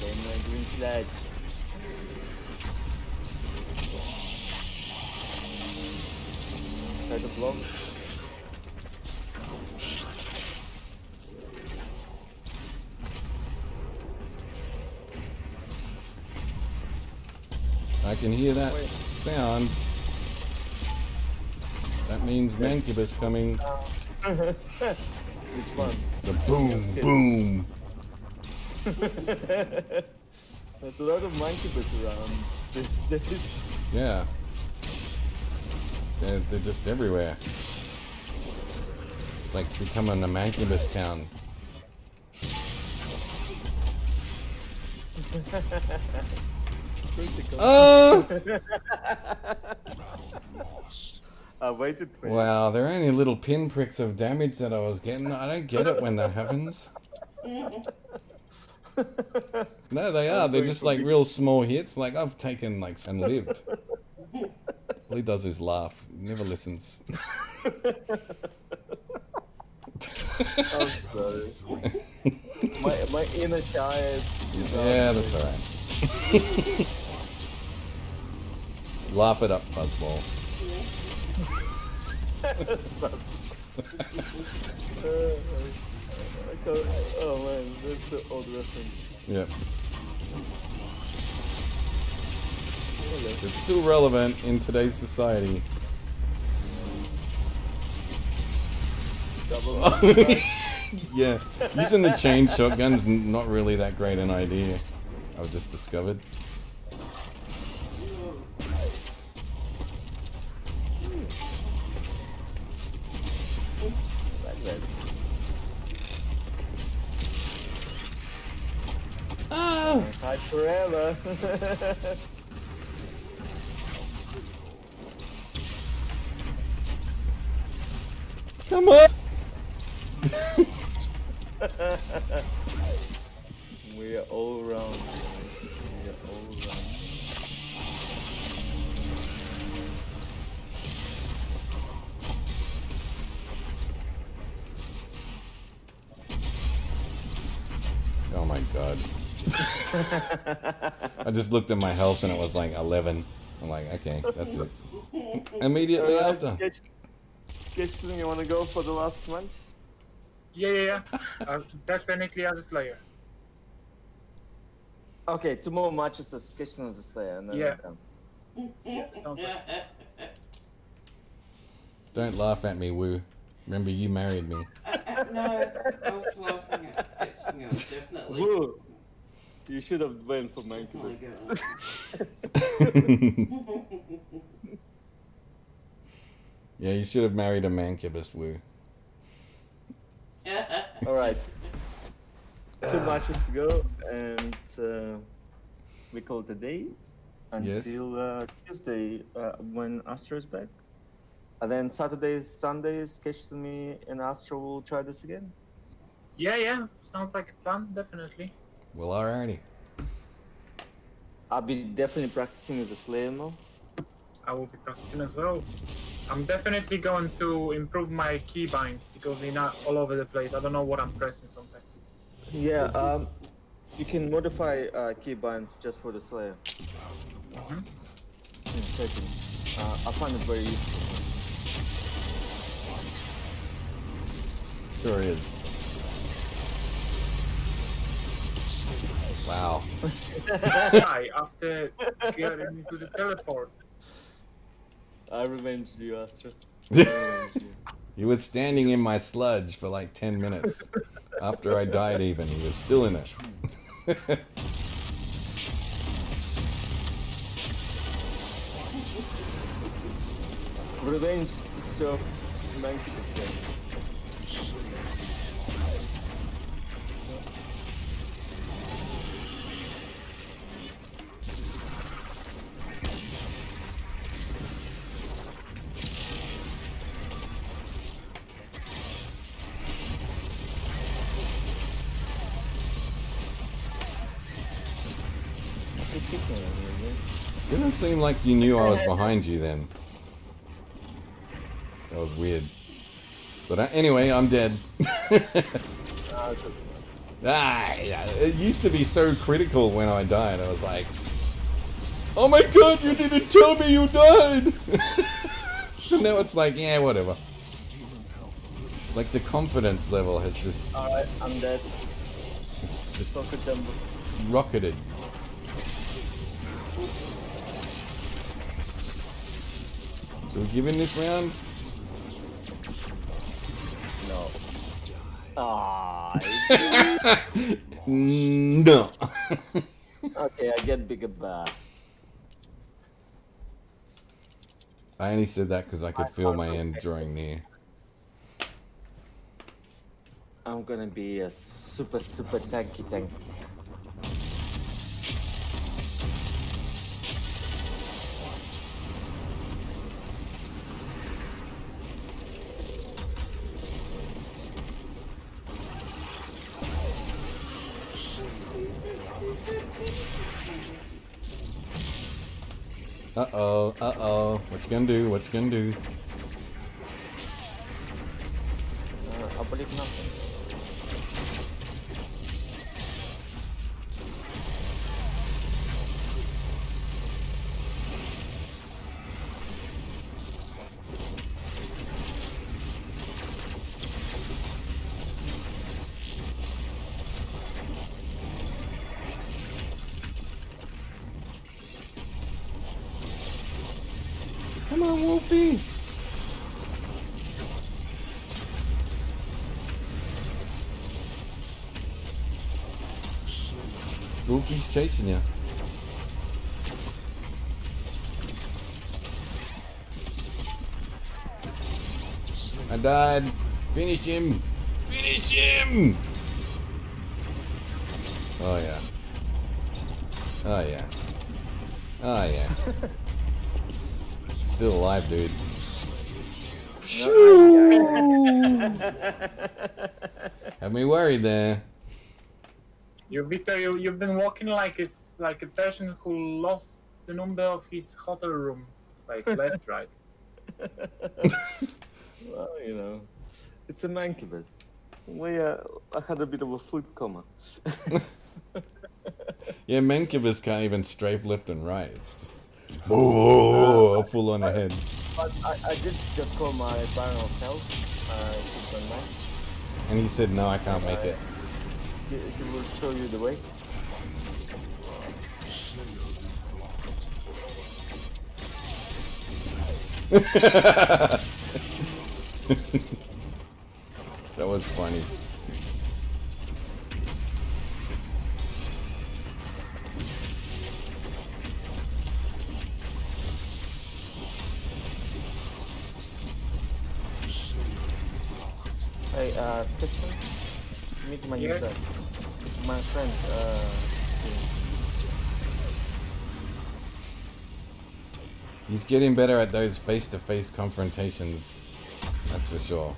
My green sledge. Try to block. I can hear that sound. That means Mancubus coming. Which one? The boom, boom. There's a lot of mancubus around these days. Yeah. They're, they're just everywhere. It's like becoming a mancubus town. Oh! I waited for. Wow, there are only little pinpricks of damage that I was getting. I don't get it when that happens. No, they are. They're just like real small hits. Like I've taken like and lived. All he does is laugh. He never listens. I'm sorry. my, my inner child. is Yeah, that's alright. Laugh it up, Fuzzball. Oh man, that's an old reference. Yep. It's still relevant in today's society. Double yeah, using the chain shotgun's not really that great an idea. I've just discovered. Ah! Hide forever. Come on! we are all around. We are all around. Oh my god. I just looked at my health and it was like 11. I'm like, okay, that's it. Immediately Alright, after. Sketch, Sketchson, you want to go for the last match? Yeah, yeah, yeah. uh, definitely as a Slayer. Okay, two more matches as Sketchson as a Slayer, and then Yeah. we're done. Sounds like Don't laugh at me, Woo. Remember, you married me. no, I was laughing at sketching. I was definitely. Woo! You should have went for Oh my Mancubus. god. yeah, you should have married a mancubus, Woo. Alright. Two matches to go, and uh, we call it a day Yes. until uh, Tuesday uh, when Astro is back. And then Saturday, Sunday, sketch to me, and Astro will try this again. Yeah, yeah. Sounds like a plan, definitely. Well, alrighty. I'll be definitely practicing as a Slayer now. I will be practicing as well. I'm definitely going to improve my keybinds because they're not all over the place. I don't know what I'm pressing sometimes. Yeah, um, you can modify uh, keybinds just for the Slayer. In settings. Uh, I find it very useful. Sure is. Wow. Why? After getting into the teleport. I revenged you, Astro. I you. He was standing in my sludge for like 10 minutes. After I died, even. He was still in it. Revenge so monkey this game. Didn't seem like you knew I was behind you then. That was weird. But uh, anyway, I'm dead. Ah, it doesn't matter. ah, yeah, it used to be so critical when I died. I was like, "Oh my god, you didn't tell me you died!" and now it's like, yeah, whatever. Like the confidence level has just, Alright, I'm dead. it's just rocketed. So we give in this round? No. Ah, No. Okay, I get bigger bar. I only said that because I could feel my end drawing near. I'm gonna be a super super tanky tank. Uh oh, uh oh. What you gonna do? What you gonna do? Uh, I believe nothing. Chasing you. I died. Finish him. Finish him. Oh yeah. Oh yeah. Oh yeah. Still alive, dude. Have me worried there. You, Victor, you, you've been walking like it's like a person who lost the number of his hotel room, like left, right. Well, you know, it's a mancubus. We, uh, I had a bit of a food coma. Yeah, Mancubus can't even strafe left and right. It's just, oh, full on ahead. But I, I did just call my Baron of Health. Uh, it's on mine. And he said, no, I can't make it. He, will show you the way. That was funny. Hey, uh, Sketchman, meet my Yes? user. My friend, uh, He's getting better at those face-to-face confrontations. That's for sure.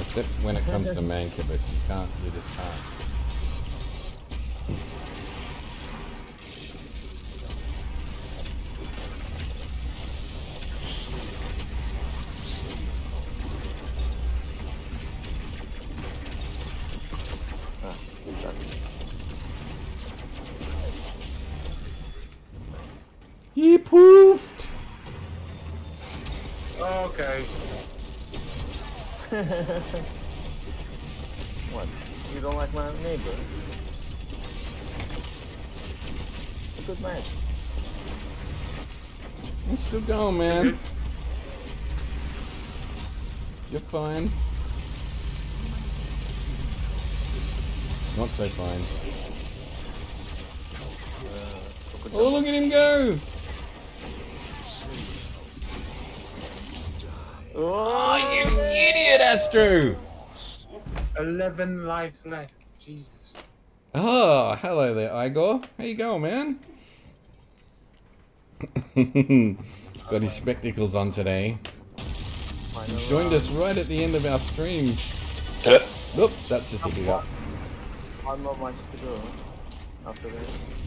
Except when it comes to Mancubus, you can't, you just can't. What? You don't like my neighbor? It's a good man. It's still going, man. You're fine. Not so fine. Uh, oh, look at him go! Oh, You idiot, Astro! 11 lives left. Jesus. Oh, hello there, Igor. How you going, man? Got his spectacles on today. final Joined us right at the end of our stream. Nope, that's just a big up. One more match to go after this.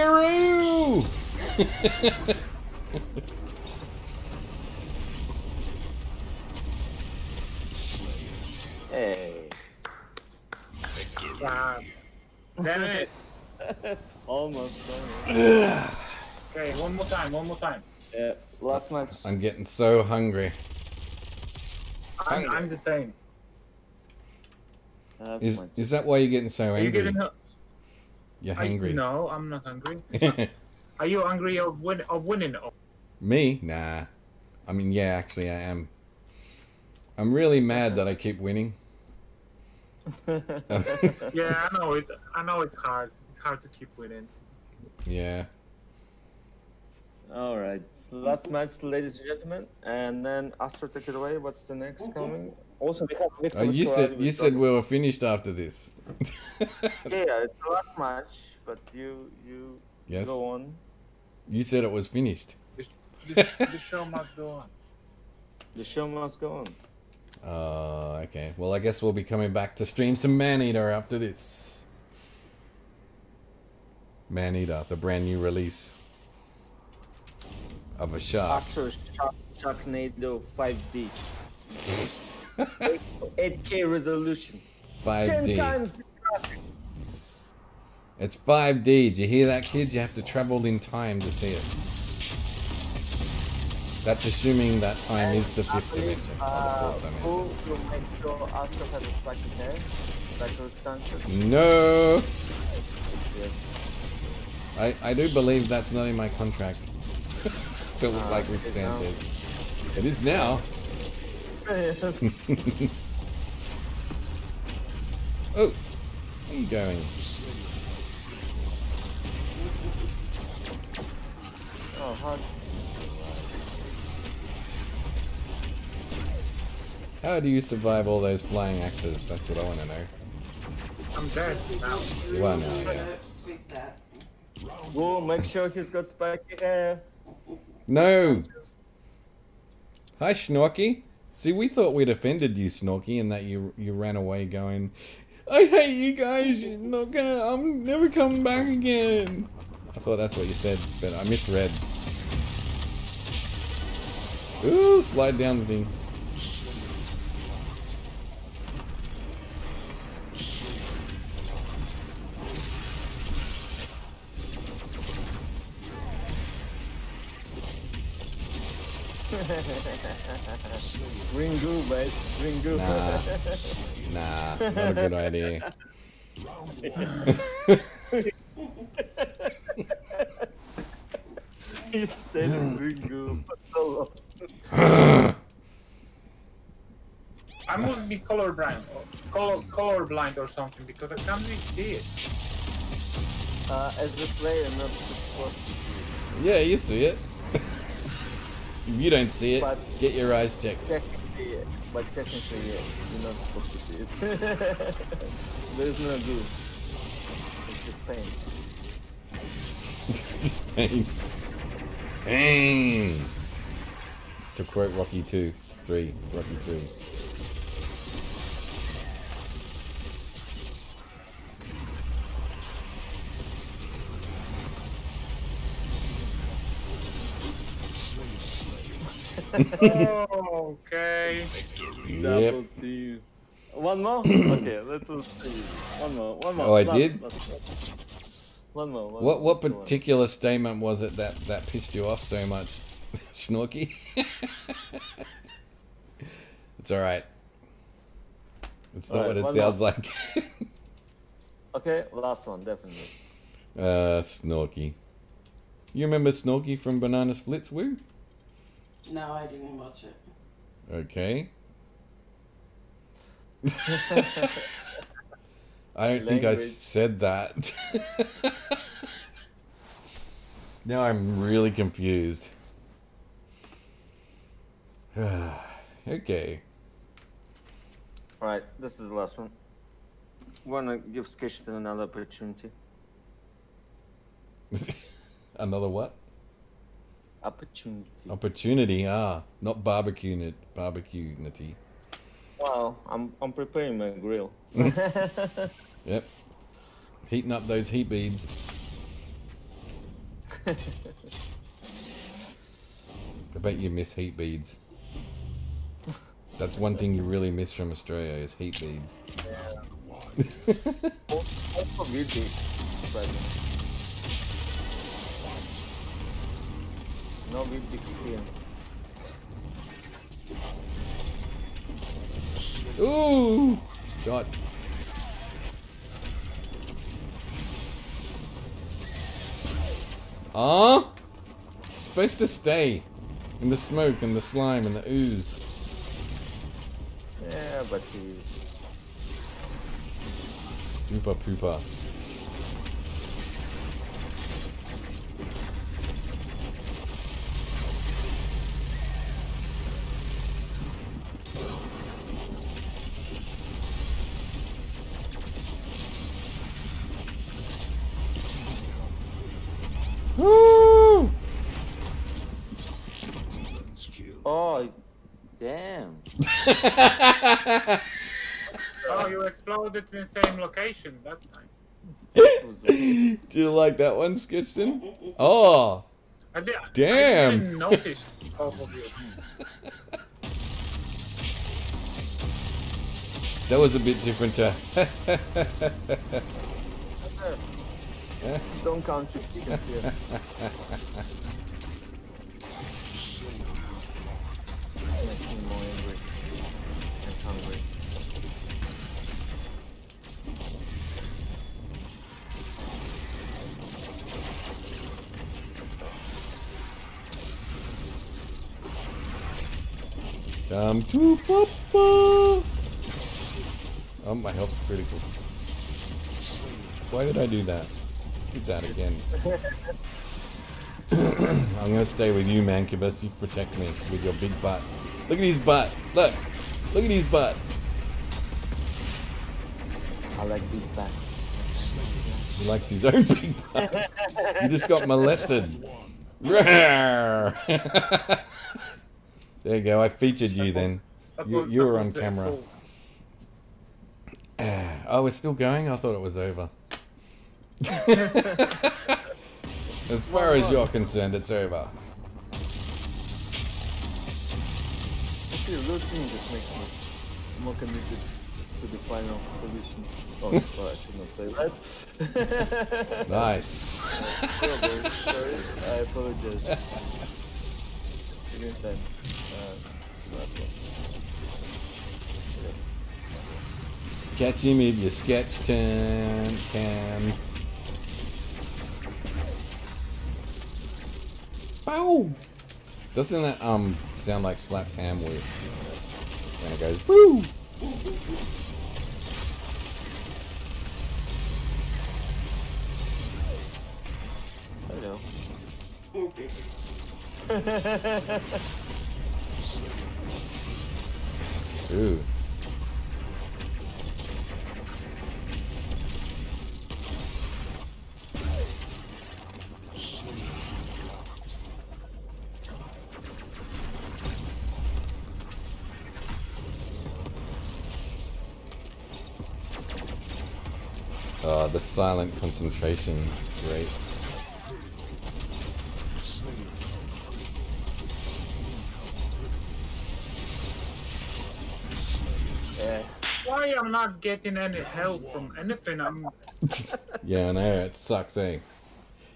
Kangaroo! Hey. Damn it. Almost. almost. Okay, one more time, one more time. Yeah, last match. I'm getting so hungry. I'm, Hungry. I'm the same. Last Is is that why you're getting so Are you angry? Getting? hu- You're I- hungry. No, I'm not hungry. Are you hungry of win of winning? Me? Nah. I mean, yeah, actually, I am. I'm really mad that I keep winning. yeah, I know it's I know it's hard. It's hard to keep winning. yeah. All right, last match, ladies and gentlemen, and then Astro take it away. What's the next coming? Also, we have uh, Victor Oh, you said you said we were finished after this. Yeah, it's the last match, but you you yes. go on. You said it was finished. The, the show must go on. The show must go on. Oh, okay. Well, I guess we'll be coming back to stream some Maneater after this. Maneater, the brand new release of a shark. Astro Shark, Sharknado 5D. 8, k resolution. 10 5D. times the graphics. It's 5D. Did you hear that, kids? You have to travel in time to see it. That's assuming that time is the fifth dimension. Uh, dimension. will make sure Astro has a spiky hair? Like Rick Sanchez? No! Yes. I, I do believe that's not in my contract. to look Ah, like Rick is now. Sanchez. It is now. Yes. Oh! Where are you going? Oh, hard. How do you survive all those flying axes? That's what I want to know. I'm dead now. Well, no, yeah. Perhaps with that. Go make sure he's got spiky hair. No! Hi, Snorky. See, we thought we'd offended you, Snorky, and that you you ran away going, I hate you guys. You're not gonna. I'm never coming back again. I thought that's what you said, but I misread. Ooh, slide down the thing. Ringu, mate. Ringu. Nah, nah, not a good idea. he stayed Ringu for so long. I must be colorblind, or color colorblind or something because I can't really see it. Uh, as the Slayer, not supposed to see Yeah, you see it. if you don't see it, But- get your eyes checked. Technically, yeah. But technically, yeah, you're not supposed to see it. there is no good. It's just pain. Just pain. Pain. To quote Rocky 2, 3, Rocky 3. Oh, okay. Yep. Double T. One more? okay, let's see. One more. One more. Oh, I Last- did? last- last. One more. One What what last one. particular statement was it that, that pissed you off so much, Snorky? it's alright. It's not Alright, what it sounds more. like. Okay, last one, definitely. uh, Snorky. You remember Snorky from Banana Splits, Woo? No, I didn't watch it. Okay. I don't think I said that. now I'm really confused. okay. Alright, this is the last one. Wanna give Skishton another opportunity. Another what? Opportunity. Opportunity. Ah, not barbecue. nit Barbecue nitty. Wow, I'm I'm preparing my grill. Yep. Heating up those heat beads. I bet you miss heat beads. That's one thing you really miss from Australia is heat beads. Also no big dicks here. Ooh! Shot. Ah! It's supposed to stay in the smoke and the slime and the ooze. Yeah, but he's Stooper pooper. Oh, you exploded in the same location. That's nice. That was weird. Do you like that one, Skitchton? Oh! I did, Damn. I didn't notice both of you. That was a bit different to. Don't count your chickens here. Makes me Come to Papa! Oh, my health's critical. Why did I do that? Just did that again. I'm gonna stay with you, Mancubus. You protect me with your big butt. Look at his butt. Look. Look at his butt. I like big butts. He likes his own big butt. You just got molested. There you go. I featured you then. You, you were on camera. Oh, we're still going? I thought it was over. as far as you're uh, concerned, it's over. See, losing just makes me more committed to the final solution. Oh, well, I should not say that. Nice. Sorry, I apologize. That. Catch him if you sketch ten can. Bow! Doesn't that um sound like slapped ham with And it goes woo? I know. Ooh. Oh, the silent concentration is great. Yeah. Why I'm not getting any help from anything? I'm Yeah, I know it sucks, eh?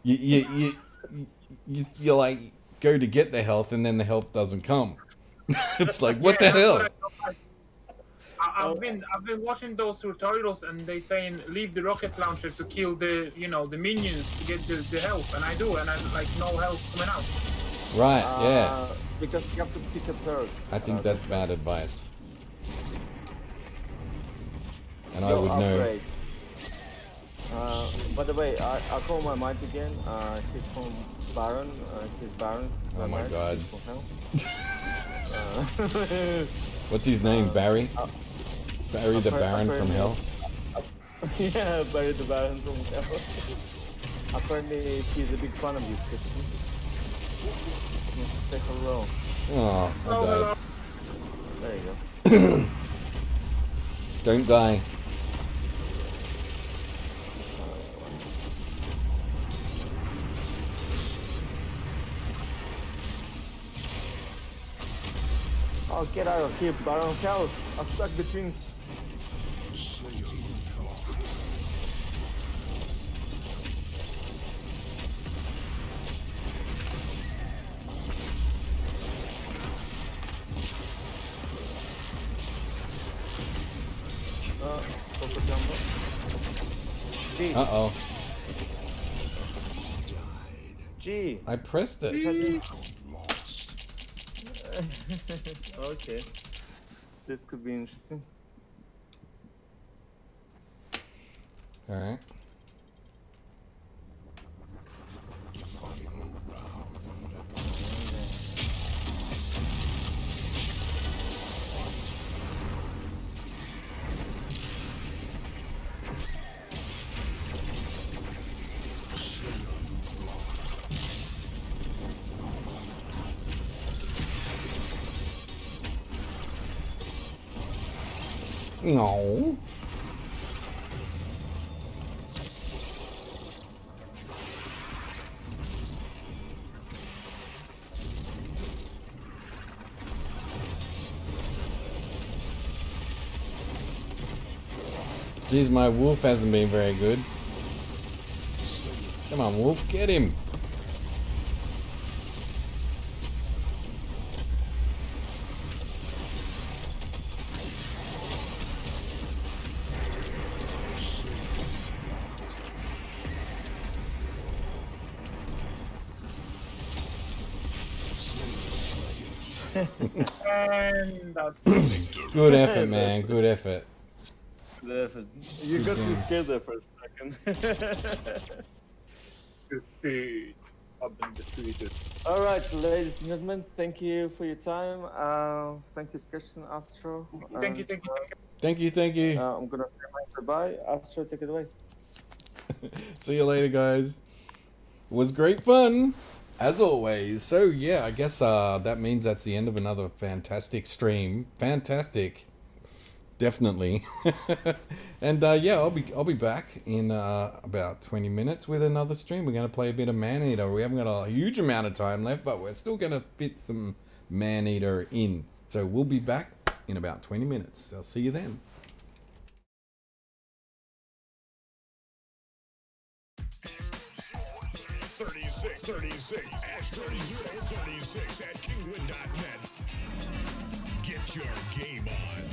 You you you you, you, you like go to get the health and then the health doesn't come. it's like what the hell? that's what I- I, I've been I've been watching those tutorials and they saying leave the rocket launcher to kill the you know the minions to get the, the health and I do and I'm like no health coming out. Right? Yeah. Uh, because you have to pick a perk. I think Uh, that's bad advice. And I Yo, would know. Uh, by the way, I, I call my mind again. Uh, he's from Baron. Uh, he's Baron. He's Oh my mind. God. He's from hell. uh, What's his name? Barry. uh, Barry the Baron from apparently- Hell. yeah, Barry the Baron from hell. Apparently, he's a big fan of this Christian. Say hello. Oh, Oh, I died. There you go. Don't die. Oh, get out of here, Baron Chaos. I'm stuck between. Uh, Coco Jumbo. G, Uh oh. G. I pressed it. okay. This could be interesting. Alright. No. Jeez, my wolf hasn't been very good. Come on, wolf, get him. And that's Good effort, man. Good effort. The effort. You got me scared there for a second. defeat. I've been defeated. All right, ladies and gentlemen, thank you for your time. Uh, thank you, Sketch and Astro. Thank you, And, thank you, thank you. Thank you, thank you. Uh, I'm gonna say my goodbye. Astro, take it away. See you later, guys. It was great fun, as always. So yeah, I guess uh, that means that's the end of another fantastic stream. Fantastic, definitely. and uh, yeah, I'll be I'll be back in uh, about twenty minutes with another stream. We're gonna play a bit of Maneater. We haven't got a huge amount of time left, but we're still gonna fit some Maneater in. So we'll be back in about twenty minutes. I'll see you then. 36, 36, Astro 036 at kinguin.net. Get your game on.